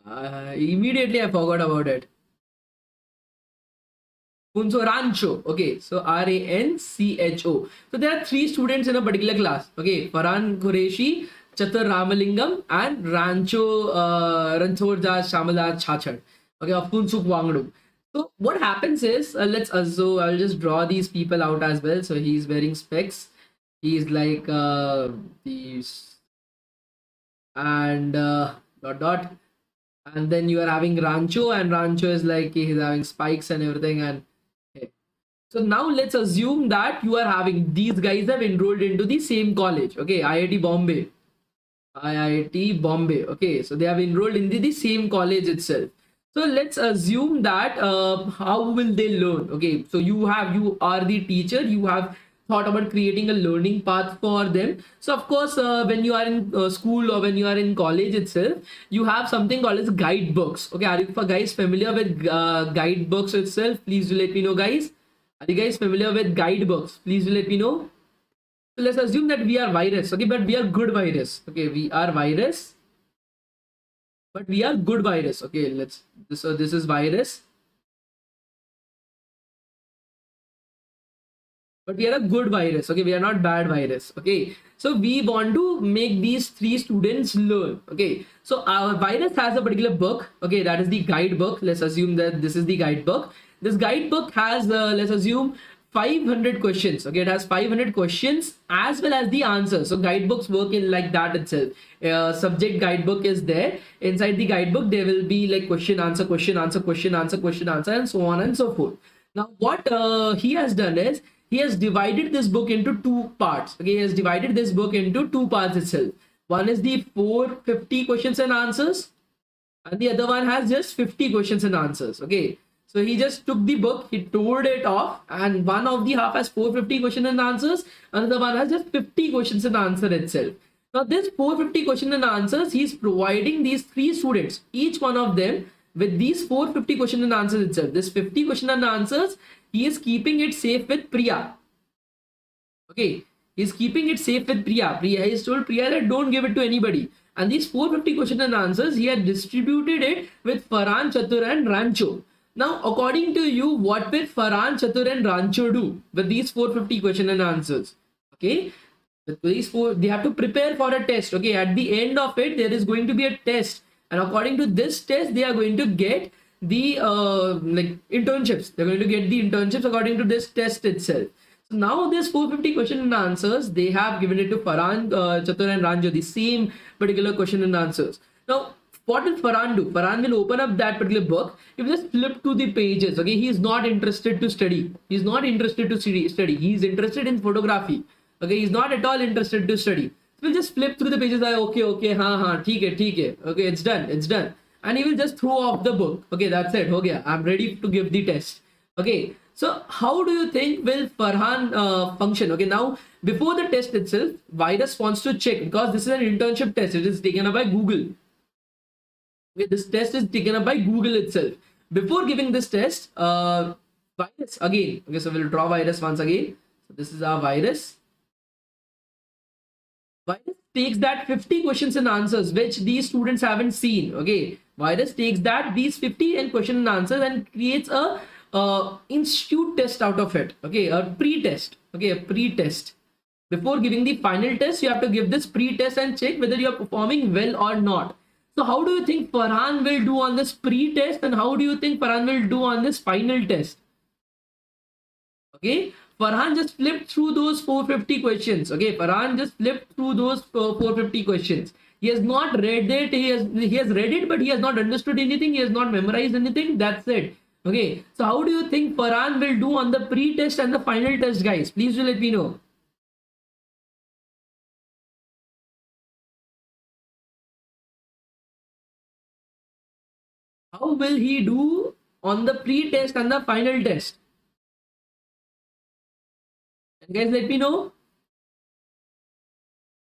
Uh, immediately I forgot about it. Funzo Rancho. Okay, so R A N C H O. So there are three students in a particular class. Okay, Farhan Qureshi, Chatur Ramalingam, and Rancho uh, Ranchorja Shamala Chachad. Okay, Funsu Wangdu. So what happens is, uh, let's uh, so I'll just draw these people out as well. So he's wearing specs. He's like uh, these and uh, dot dot. And then you are having Rancho, and Rancho is like he's having spikes and everything, and so now let's assume that you are having these guys have enrolled into the same college. Okay, IIT Bombay. IIT Bombay. Okay, so they have enrolled into the same college itself. So let's assume that uh, how will they learn? Okay, so you have you are the teacher. You have thought about creating a learning path for them so of course uh, when you are in uh, school or when you are in college itself you have something called as guidebooks okay are you guys familiar with uh, guidebooks itself please let me know guys are you guys familiar with guidebooks? Please let me know. So let's assume that we are virus. Okay, but we are good virus. Okay, we are virus. But we are good virus. Okay, let's so this is virus. But we are a good virus. Okay, we are not bad virus. Okay, so we want to make these three students learn. Okay, so our virus has a particular book. Okay, that is the guidebook. Let's assume that this is the guidebook this guidebook has uh, let's assume 500 questions okay it has 500 questions as well as the answers so guidebooks work in like that itself uh, subject guidebook is there inside the guidebook there will be like question answer question answer question answer question answer and so on and so forth now what uh, he has done is he has divided this book into two parts okay he has divided this book into two parts itself one is the 450 questions and answers and the other one has just 50 questions and answers okay so he just took the book, he tore it off, and one of the half has 450 questions and answers, another one has just 50 questions and answer itself. Now this 450 question and answers, he's providing these three students, each one of them with these 450 question and answers itself. This 50 question and answers, he is keeping it safe with Priya. Okay, he's keeping it safe with Priya. Priya, he's told Priya that don't give it to anybody. And these 450 questions and answers, he had distributed it with Farhan, Chatur and Rancho. Now, according to you, what will Farhan, Chatur and Rancho do with these 450 question and answers? Okay, with these four, they have to prepare for a test. Okay, at the end of it, there is going to be a test. And according to this test, they are going to get the uh, like internships. They're going to get the internships according to this test itself. So now this 450 question and answers, they have given it to Farhan, uh, Chatur and Rancho, the same particular question and answers. Now, what will Farhan do? Farhan will open up that particular book. He will just flip to the pages. Okay, he is not interested to study. He is not interested to study. Study. He is interested in photography. Okay, he is not at all interested to study. We'll just flip through the pages. Like okay, okay, ha ha, theek hai. Okay, it's done. It's done. And he will just throw off the book. Okay, that's it. Okay, I'm ready to give the test. Okay, so how do you think will Farhan uh, function? Okay, now before the test itself, virus wants to check because this is an internship test. It is taken up by Google. Okay, this test is taken up by Google itself. Before giving this test, uh, virus again. Okay, so we'll draw virus once again. So this is our virus. Virus takes that 50 questions and answers which these students haven't seen. Okay, virus takes that these 50 and question and answers and creates a uh, institute test out of it. Okay, a pre-test. Okay, a pre-test. Before giving the final test, you have to give this pre-test and check whether you are performing well or not. So how do you think Farhan will do on this pre-test and how do you think Farhan will do on this final test? Okay, Farhan just flipped through those 450 questions. Okay, Farhan just flipped through those uh, 450 questions. He has not read it. He has he has read it, but he has not understood anything. He has not memorized anything. That's it. Okay, so how do you think Farhan will do on the pre-test and the final test, guys? Please do let me know. How will he do on the pre-test and the final test? And guys, let me know.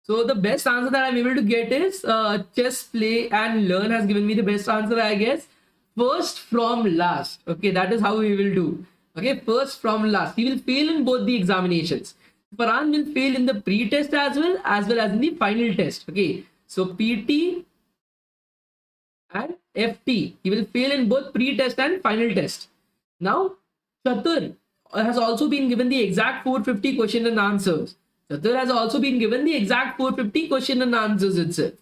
So the best answer that I'm able to get is uh, chess play and learn has given me the best answer, I guess. First from last. Okay that is how we will do. Okay first from last. He will fail in both the examinations. Farhan will fail in the pre-test as well as well as in the final test. Okay so PT and FT he will fail in both pre-test and final test. Now Chatur has also been given the exact 450 question and answers Chatur has also been given the exact 450 question and answers itself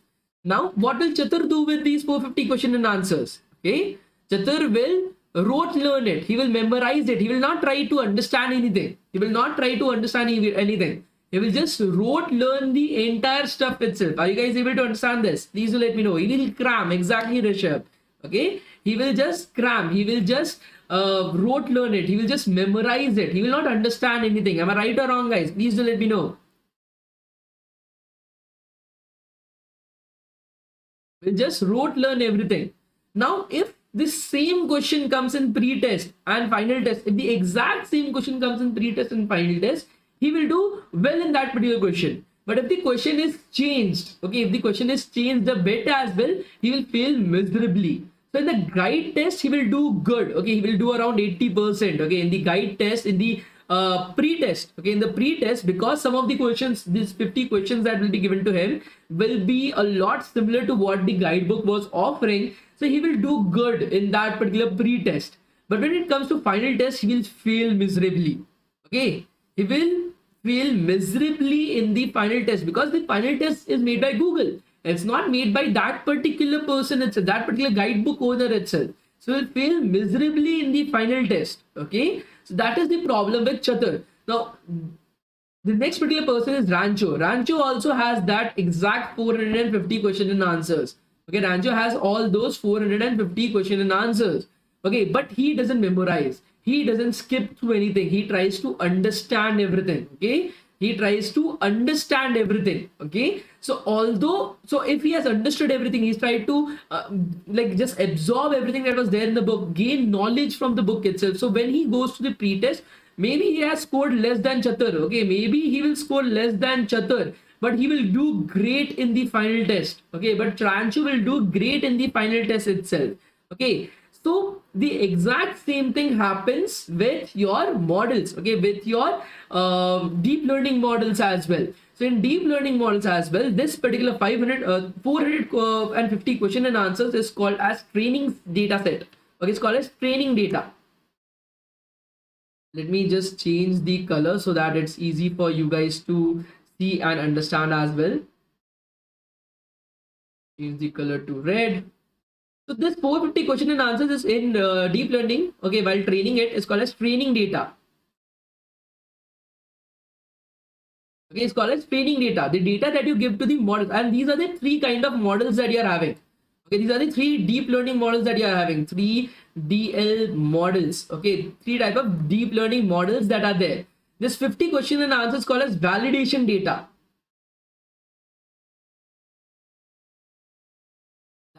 now what will Chatur do with these 450 question and answers okay Chatur will rote learn it. He will memorize it. He will not try to understand anything. He will not try to understand anything. He will just rote learn the entire stuff itself. Are you guys able to understand this? Please do let me know. He will cram exactly Rishabh. Okay. He will just cram. He will just uh, rote learn it. He will just memorize it. He will not understand anything. Am I right or wrong, guys? Please do let me know. We'll just rote learn everything. Now, if this same question comes in pre-test and final test if the exact same question comes in pre-test and final test he will do well in that particular question but if the question is changed okay if the question is changed a bit as well he will fail miserably so in the guide test he will do good okay he will do around 80 percent okay in the guide test in the uh, pre-test okay in the pre-test because some of the questions these 50 questions that will be given to him will be a lot similar to what the guidebook was offering so he will do good in that particular pre-test. But when it comes to final test, he will fail miserably. Okay. He will fail miserably in the final test because the final test is made by Google. It's not made by that particular person itself, that particular guidebook owner itself. So he'll fail miserably in the final test. Okay. So that is the problem with Chatur. Now, the next particular person is Rancho. Rancho also has that exact 450 question and answers. Okay, Rancho has all those 450 question and answers. Okay, but he doesn't memorize. He doesn't skip through anything. He tries to understand everything. Okay, he tries to understand everything. Okay, so although, so if he has understood everything, he's tried to uh, like just absorb everything that was there in the book, gain knowledge from the book itself. So when he goes to the pre-test, maybe he has scored less than Chatur. Okay, maybe he will score less than Chatur but he will do great in the final test okay but Rancho will do great in the final test itself okay so the exact same thing happens with your models okay with your uh, deep learning models as well so in deep learning models as well this particular 500 uh, 450 question and answers is called as training data set okay it's called as training data let me just change the color so that it's easy for you guys to see and understand as well. Change the color to red. So this 450 question and answers is in uh, deep learning. Okay, while training it is called as training data. Okay, it's called as training data. The data that you give to the models, and these are the three kind of models that you are having. Okay, these are the three deep learning models that you are having. Three DL models. Okay, three type of deep learning models that are there. This 50 question and answers called as validation data.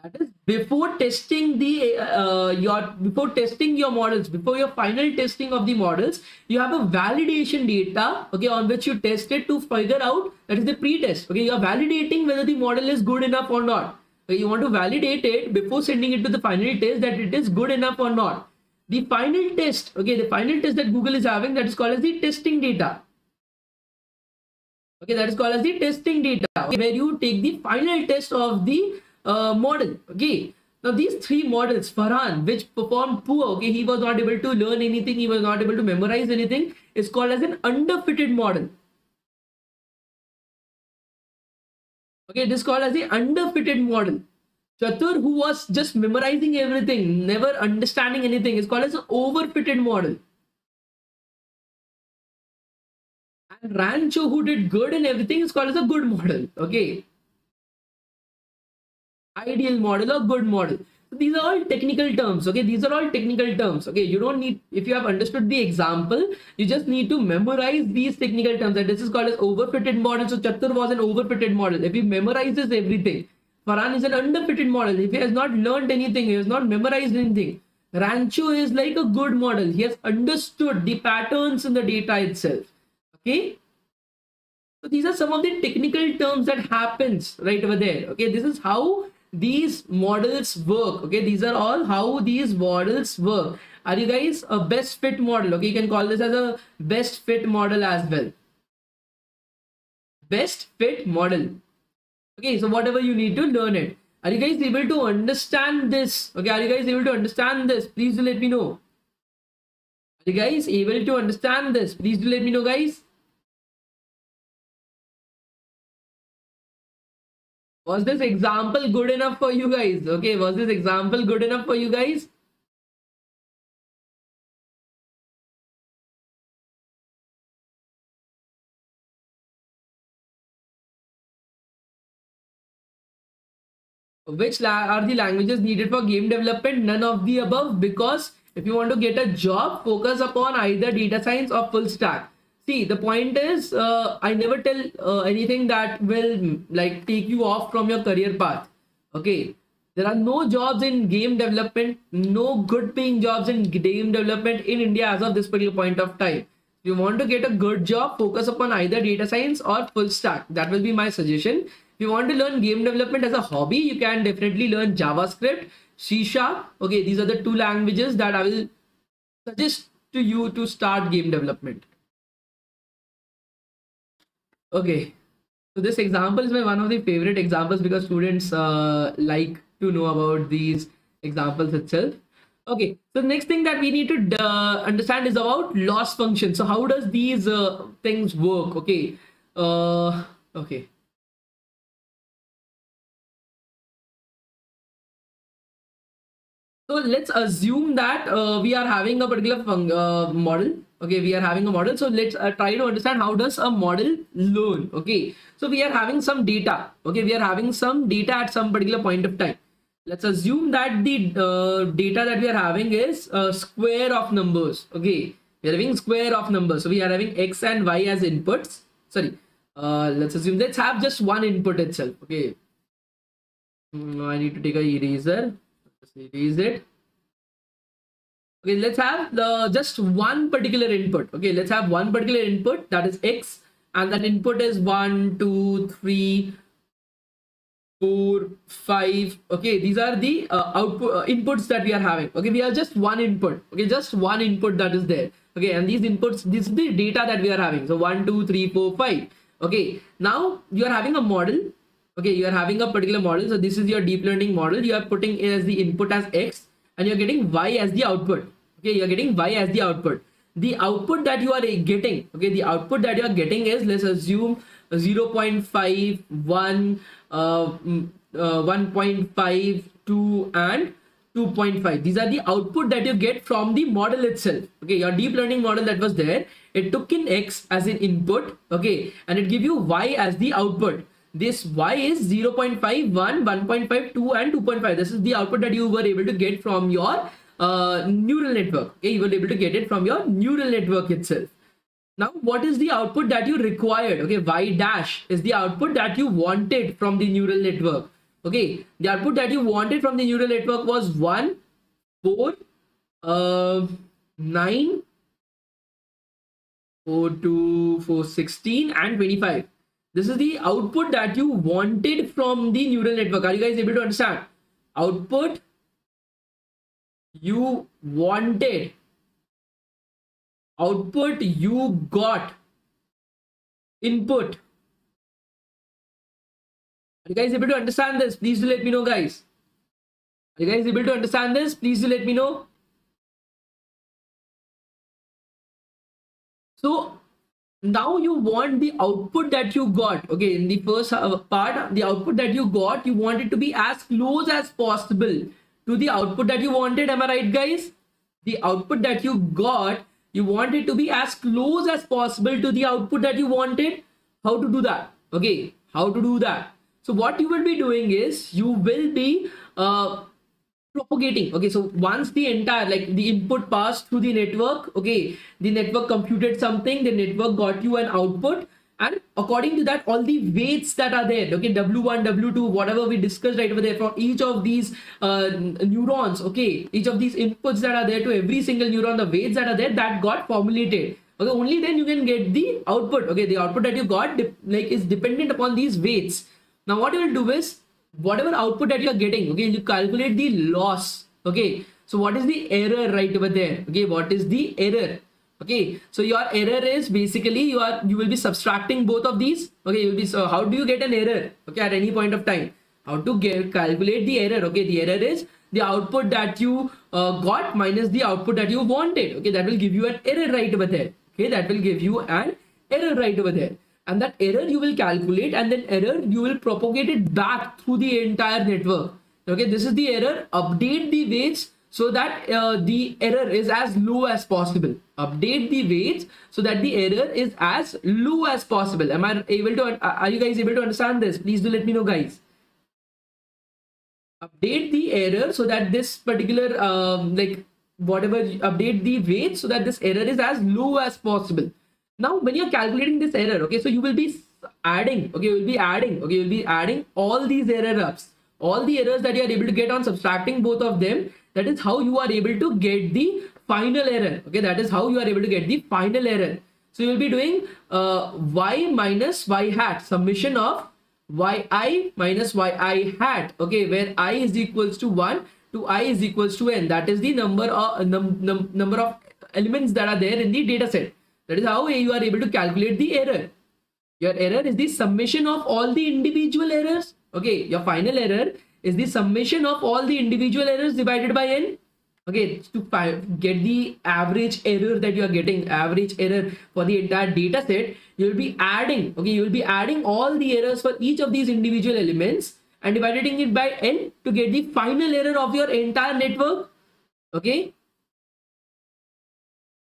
That is before testing the uh, your before testing your models before your final testing of the models you have a validation data okay on which you test it to figure out that is the pre-test. Okay you are validating whether the model is good enough or not. You want to validate it before sending it to the final test that it is good enough or not. The final test okay the final test that google is having that is called as the testing data. Okay that is called as the testing data okay, where you take the final test of the uh, model okay? Now these three models farhan which performed poor okay he was not able to learn anything he was not able to memorize anything is called as an underfitted model. Okay this is called as the underfitted model. Chatur who was just memorizing everything never understanding anything is called as an overfitted model. And rancho who did good in everything is called as a good model okay ideal model or good model. These are all technical terms okay? These are all technical terms okay? You don't need if you have understood the example you just need to memorize these technical terms. And this is called as overfitted model. So chatur was an overfitted model. If he memorizes everything farhan is an underfitted model. If he has not learned anything he has not memorized anything rancho is like a good model. He has understood the patterns in the data itself okay? So these are some of the technical terms that happens right over there okay? This is how these models work okay? These are all how these models work. Are you guys a best fit model? Okay you can call this as a best fit model as well. Best fit model. Okay so whatever you need to learn it. Are you guys able to understand this? Okay are you guys able to understand this? Please do let me know. Are you guys able to understand this? Please do let me know guys was this example good enough for you guys? Okay was this example good enough for you guys? Which are the languages needed for game development? None of the above because if you want to get a job focus upon either data science or full stack see the point is uh, i never tell uh, anything that will like take you off from your career path. Okay? There are no jobs in game development no good paying jobs in game development in india as of this particular point of time. If you want to get a good job focus upon either data science or full stack. That will be my suggestion. If you want to learn game development as a hobby you can definitely learn javascript c sharp. Okay these are the two languages that i will suggest to you to start game development Okay, so this example is my one of the favorite examples because students uh, like to know about these examples itself. Okay, so the next thing that we need to uh, understand is about loss function. So how does these uh, things work? Okay, uh, okay. So let's assume that uh, we are having a particular uh, model okay we are having a model. So let's uh, try to understand how does a model learn. Okay. So we are having some data. Okay we are having some data at some particular point of time. Let's assume that the uh, data that we are having is a square of numbers. Okay. We are having square of numbers. So we are having x and y as inputs. Sorry. Uh, let's assume let's have just one input itself. Okay. Mm, i need to take a eraser. Erase it okay let's have the just one particular input. Okay let's have one particular input that is x and that input is one two three four five. Okay these are the uh, output uh, inputs that we are having. Okay we have just one input. Okay just one input that is there. Okay and these inputs this is the data that we are having. So one two three four five. Okay now you are having a model. Okay you are having a particular model. So this is your deep learning model. You are putting as the input as x and you're getting y as the output okay you're getting y as the output. The output that you are getting okay the output that you are getting is let's assume 0 0.51 uh, mm, uh, 1.52 and 2.5 these are the output that you get from the model itself. Okay your deep learning model that was there it took in x as an input okay and it give you y as the output. This y is 0 0.51 1.52 and 2.5 this is the output that you were able to get from your uh, neural network. Okay, you were able to get it from your neural network itself. Now, what is the output that you required? Okay, y dash is the output that you wanted from the neural network. Okay, the output that you wanted from the neural network was 1, 4, uh, 9, 4 to 4, 16 and 25. this is the output that you wanted from the neural network are you guys able to understand output you wanted output you got input. Are you guys able to understand this? Please do let me know guys. Are you guys able to understand this? Please do let me know. So now you want the output that you got. Okay in the first uh, part the output that you got you want it to be as close as possible to the output that you wanted am i right guys? The output that you got you want it to be as close as possible to the output that you wanted. How to do that? Okay how to do that? So what you will be doing is you will be uh, propagating. Okay so once the entire like the input passed through the network okay the network computed something the network got you an output and according to that all the weights that are there okay w1 w2 whatever we discussed right over there for each of these uh, neurons okay each of these inputs that are there to every single neuron the weights that are there that got formulated. Okay only then you can get the output okay the output that you got like is dependent upon these weights. Now what you will do is whatever output that you're getting okay you calculate the loss okay. So what is the error right over there? Okay what is the error okay so your error is basically you are you will be subtracting both of these. Okay you will be so how do you get an error? Okay at any point of time. How to get calculate the error? Okay the error is the output that you uh, got minus the output that you wanted. Okay that will give you an error right over there. Okay that will give you an error right over there. And that error you will calculate and then error you will propagate it back through the entire network. Okay this is the error. Update the weights so that uh, the error is as low as possible. Update the weights so that the error is as low as possible. Am i able to are you guys able to understand this? Please do let me know guys. Update the error so that this particular um, like whatever update the weight so that this error is as low as possible. Now when you're calculating this error okay so you will be adding okay you will be adding okay you'll be adding all these error ups. All the errors that you are able to get on subtracting both of them that is how you are able to get the final error. Okay that is how you are able to get the final error. So you will be doing uh, y minus y hat summation of yi minus yi hat. Okay where i is equals to 1 to i is equals to n. That is the number of num, num, number of elements that are there in the data set. That is how you are able to calculate the error. Your error is the summation of all the individual errors. Okay, your final error is the summation of all the individual errors divided by n. Okay, to get the average error that you are getting, average error for the entire data set, you will be adding, okay, you will be adding all the errors for each of these individual elements and dividing it by n to get the final error of your entire network. Okay,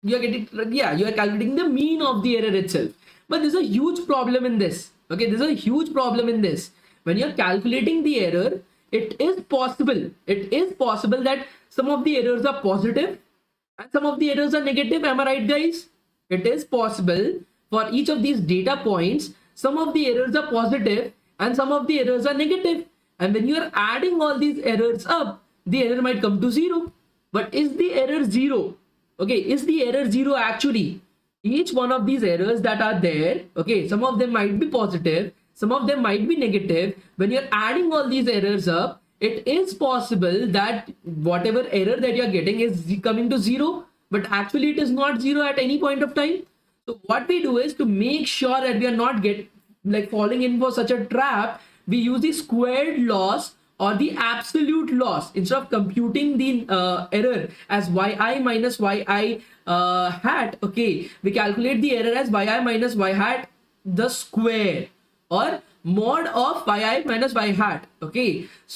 you are getting yeah you are calculating the mean of the error itself but there's a huge problem in this okay there's a huge problem in this when you're calculating the error it is possible. It is possible that some of the errors are positive and some of the errors are negative. Am i right guys? It is possible for each of these data points some of the errors are positive and some of the errors are negative. And when you are adding all these errors up the error might come to zero. But is the error zero? Okay is the error zero actually? Each one of these errors that are there okay some of them might be positive some of them might be negative. When you're adding all these errors up it is possible that whatever error that you're getting is coming to zero but actually it is not zero at any point of time. So what we do is to make sure that we are not get like falling in for such a trap we use the squared loss or the absolute loss instead of computing the uh, error as yi minus yi uh, hat. Okay we calculate the error as yi minus y hat the square or mod of yi minus y hat okay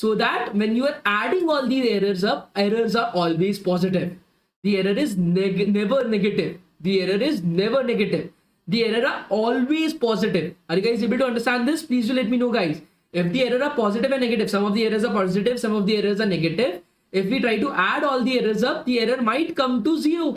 so that when you are adding all these errors up errors are always positive the error is neg never negative the error is never negative the error are always positive are you guys able to understand this please do let me know guys if the error are positive and negative, some of the errors are positive, some of the errors are negative. If we try to add all the errors up, the error might come to zero.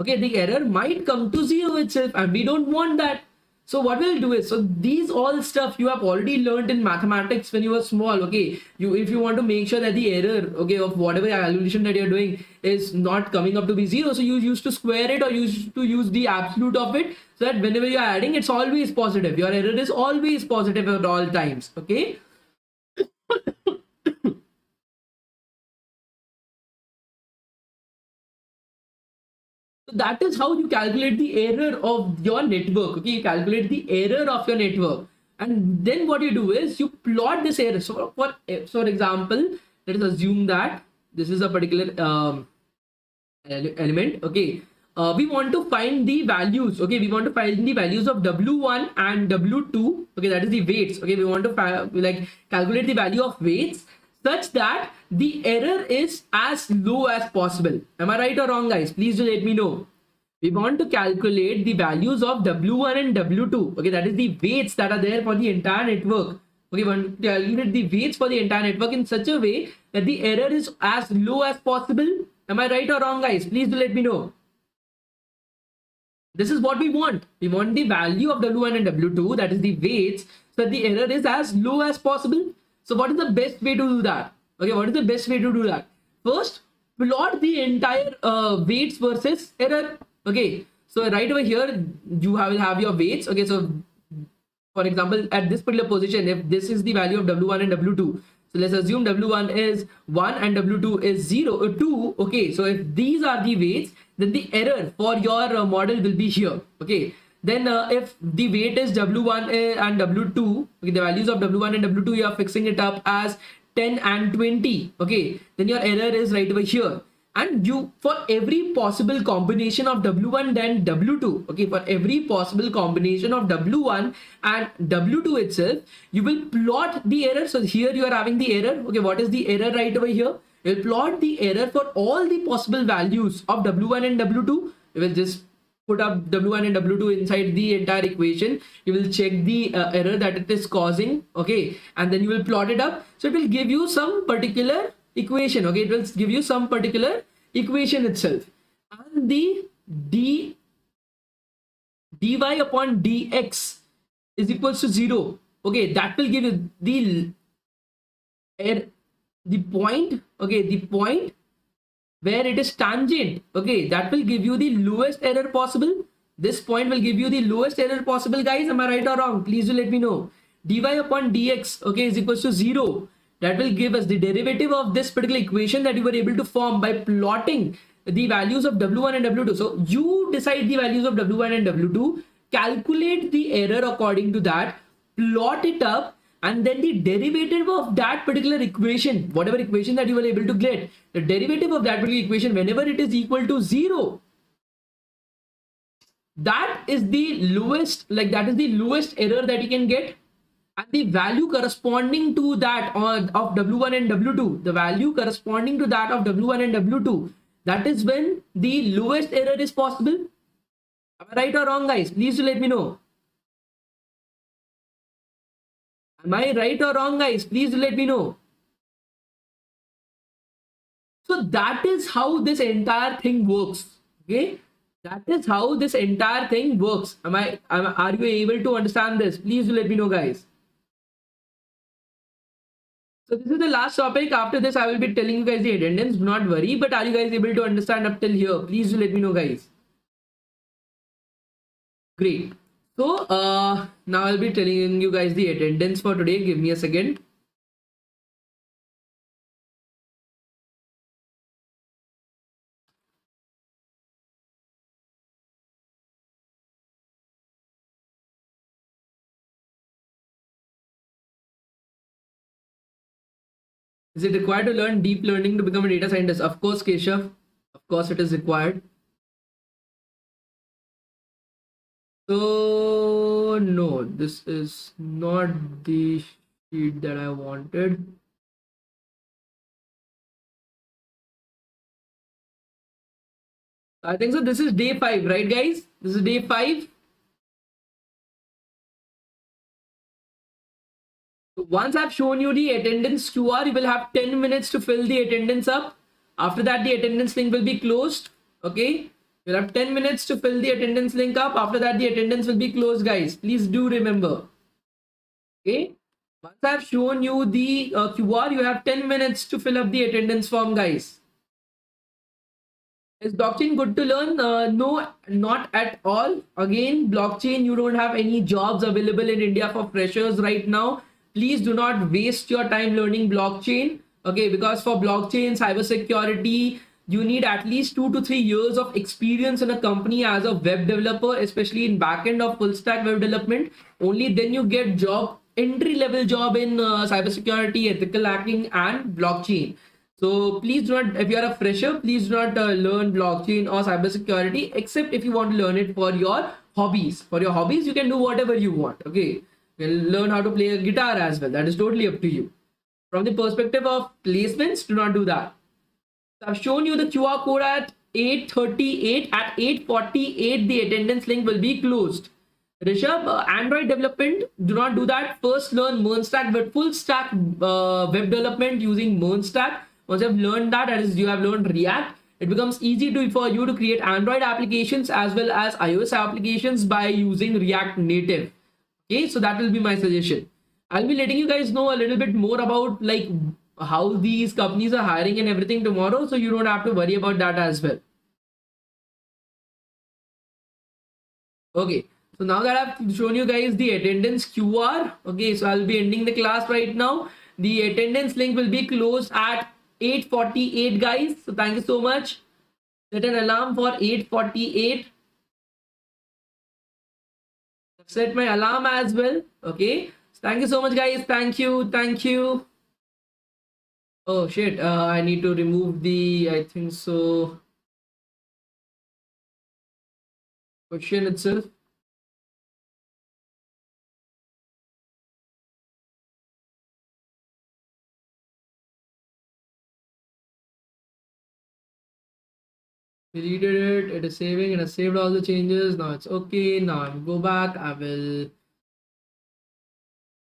Okay, the error might come to zero itself and we don't want that. So what we'll do is so these all stuff you have already learned in mathematics when you were small okay? You if you want to make sure that the error okay of whatever evaluation that you're doing is not coming up to be zero so you used to square it or you used to use the absolute of it so that whenever you're adding it's always positive. Your error is always positive at all times okay That is how you calculate the error of your network. Okay, you calculate the error of your network. And then what you do is you plot this error. So for, for example, let us assume that this is a particular um, element. Okay, uh, we want to find the values. Okay, we want to find the values of W1 and W2. Okay, that is the weights. Okay, we want to like calculate the value of weights such that the error is as low as possible. Am I right or wrong guys? Please do let me know. We want to calculate the values of W1 and W2. Okay, that is the weights that are there for the entire network. Okay, we want to calculate the weights for the entire network in such a way that the error is as low as possible. Am I right or wrong guys? Please do let me know. This is what we want. We want the value of W1 and W2, that is the weights, so that the error is as low as possible. So what is the best way to do that? Okay, what is the best way to do that? First, plot the entire uh, weights versus error. Okay, so right over here, you have, will have your weights. Okay, so for example, at this particular position, if this is the value of W1 and W2, so let's assume W1 is 1 and W2 is 0, uh, 2. Okay, so if these are the weights, then the error for your uh, model will be here. Okay, then uh, if the weight is W1 and W2, okay, the values of W1 and W2, you are fixing it up as 10 and 20. Okay, then your error is right over here. And you, for every possible combination of W1 then W2, okay, for every possible combination of W1 and W2 itself, you will plot the error. So here you are having the error. Okay, what is the error right over here? You will plot the error for all the possible values of W1 and W2. You will just put up w1 and w2 inside the entire equation you will check the uh, error that it is causing okay? And then you will plot it up. So it will give you some particular equation okay? It will give you some particular equation itself. And the d dy upon dx is equals to 0 okay? That will give you the er, the point okay? The point where it is tangent. Okay that will give you the lowest error possible. This point will give you the lowest error possible guys. Am i right or wrong? Please do let me know. Dy upon dx okay is equals to zero. That will give us the derivative of this particular equation that you were able to form by plotting the values of w1 and w2 so you decide the values of w1 and w2 calculate the error according to that. Plot it up and then the derivative of that particular equation whatever equation that you were able to get the derivative of that particular equation whenever it is equal to zero that is the lowest like that is the lowest error that you can get. And the value corresponding to that of w1 and w2 the value corresponding to that of w1 and w2 that is when the lowest error is possible. Am i right or wrong guys? Please let me know Am I right or wrong, guys? Please let me know. So that is how this entire thing works. Okay. That is how this entire thing works. Am I, am, are you able to understand this? Please let me know, guys. So this is the last topic. After this, I will be telling you guys the attendance. Do not worry. But are you guys able to understand up till here? Please let me know, guys. Great. So uh, now I'll be telling you guys the attendance for today. Give me a second. Is it required to learn deep learning to become a data scientist? Of course, Keshav. Of course, it is required. So no, this is not the sheet that I wanted. I think so. This is day five, right, guys? This is day five. Once I've shown you the attendance QR, you will have 10 minutes to fill the attendance up. After that, the attendance thing will be closed. Okay You'll have 10 minutes to fill the attendance link up. After that, the attendance will be closed, guys. Please do remember. Okay. Once I've shown you the uh, QR, you have 10 minutes to fill up the attendance form, guys. Is blockchain good to learn? Uh, no, not at all. Again, blockchain, you don't have any jobs available in India for freshers right now. Please do not waste your time learning blockchain. Okay, because for blockchain, cybersecurity, you need at least two to three years of experience in a company as a web developer, especially in backend of full stack web development. Only then you get job entry level job in uh, cybersecurity, ethical hacking, and blockchain. So please do not, if you are a fresher, please do not uh, learn blockchain or cybersecurity, except if you want to learn it for your hobbies. For your hobbies, you can do whatever you want. Okay, you learn how to play a guitar as well. That is totally up to you. From the perspective of placements, do not do that. I've shown you the QR code at 838. At 848, the attendance link will be closed. Rishabh, uh, Android development, do not do that. First learn MERN-Stack, but full stack uh, web development using MERN-Stack. Once you have learned that, as you have learned React, it becomes easy to for you to create Android applications as well as iOS applications by using React Native. Okay, so that will be my suggestion. I'll be letting you guys know a little bit more about like how these companies are hiring and everything tomorrow, so you don't have to worry about that as well. Okay, so now that I've shown you guys the attendance QR, okay, so I'll be ending the class right now. The attendance link will be closed at 8.48 guys. So thank you so much. Set an alarm for 8.48. Set my alarm as well. Okay. So thank you so much guys. Thank you. Thank you. Oh shit, uh, I need to remove the, I think so, question itself. Deleted it, it is saving, it has saved all the changes, now it's okay, now I'll go back, I will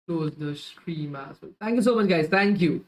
close the stream as well. Thank you so much guys, thank you.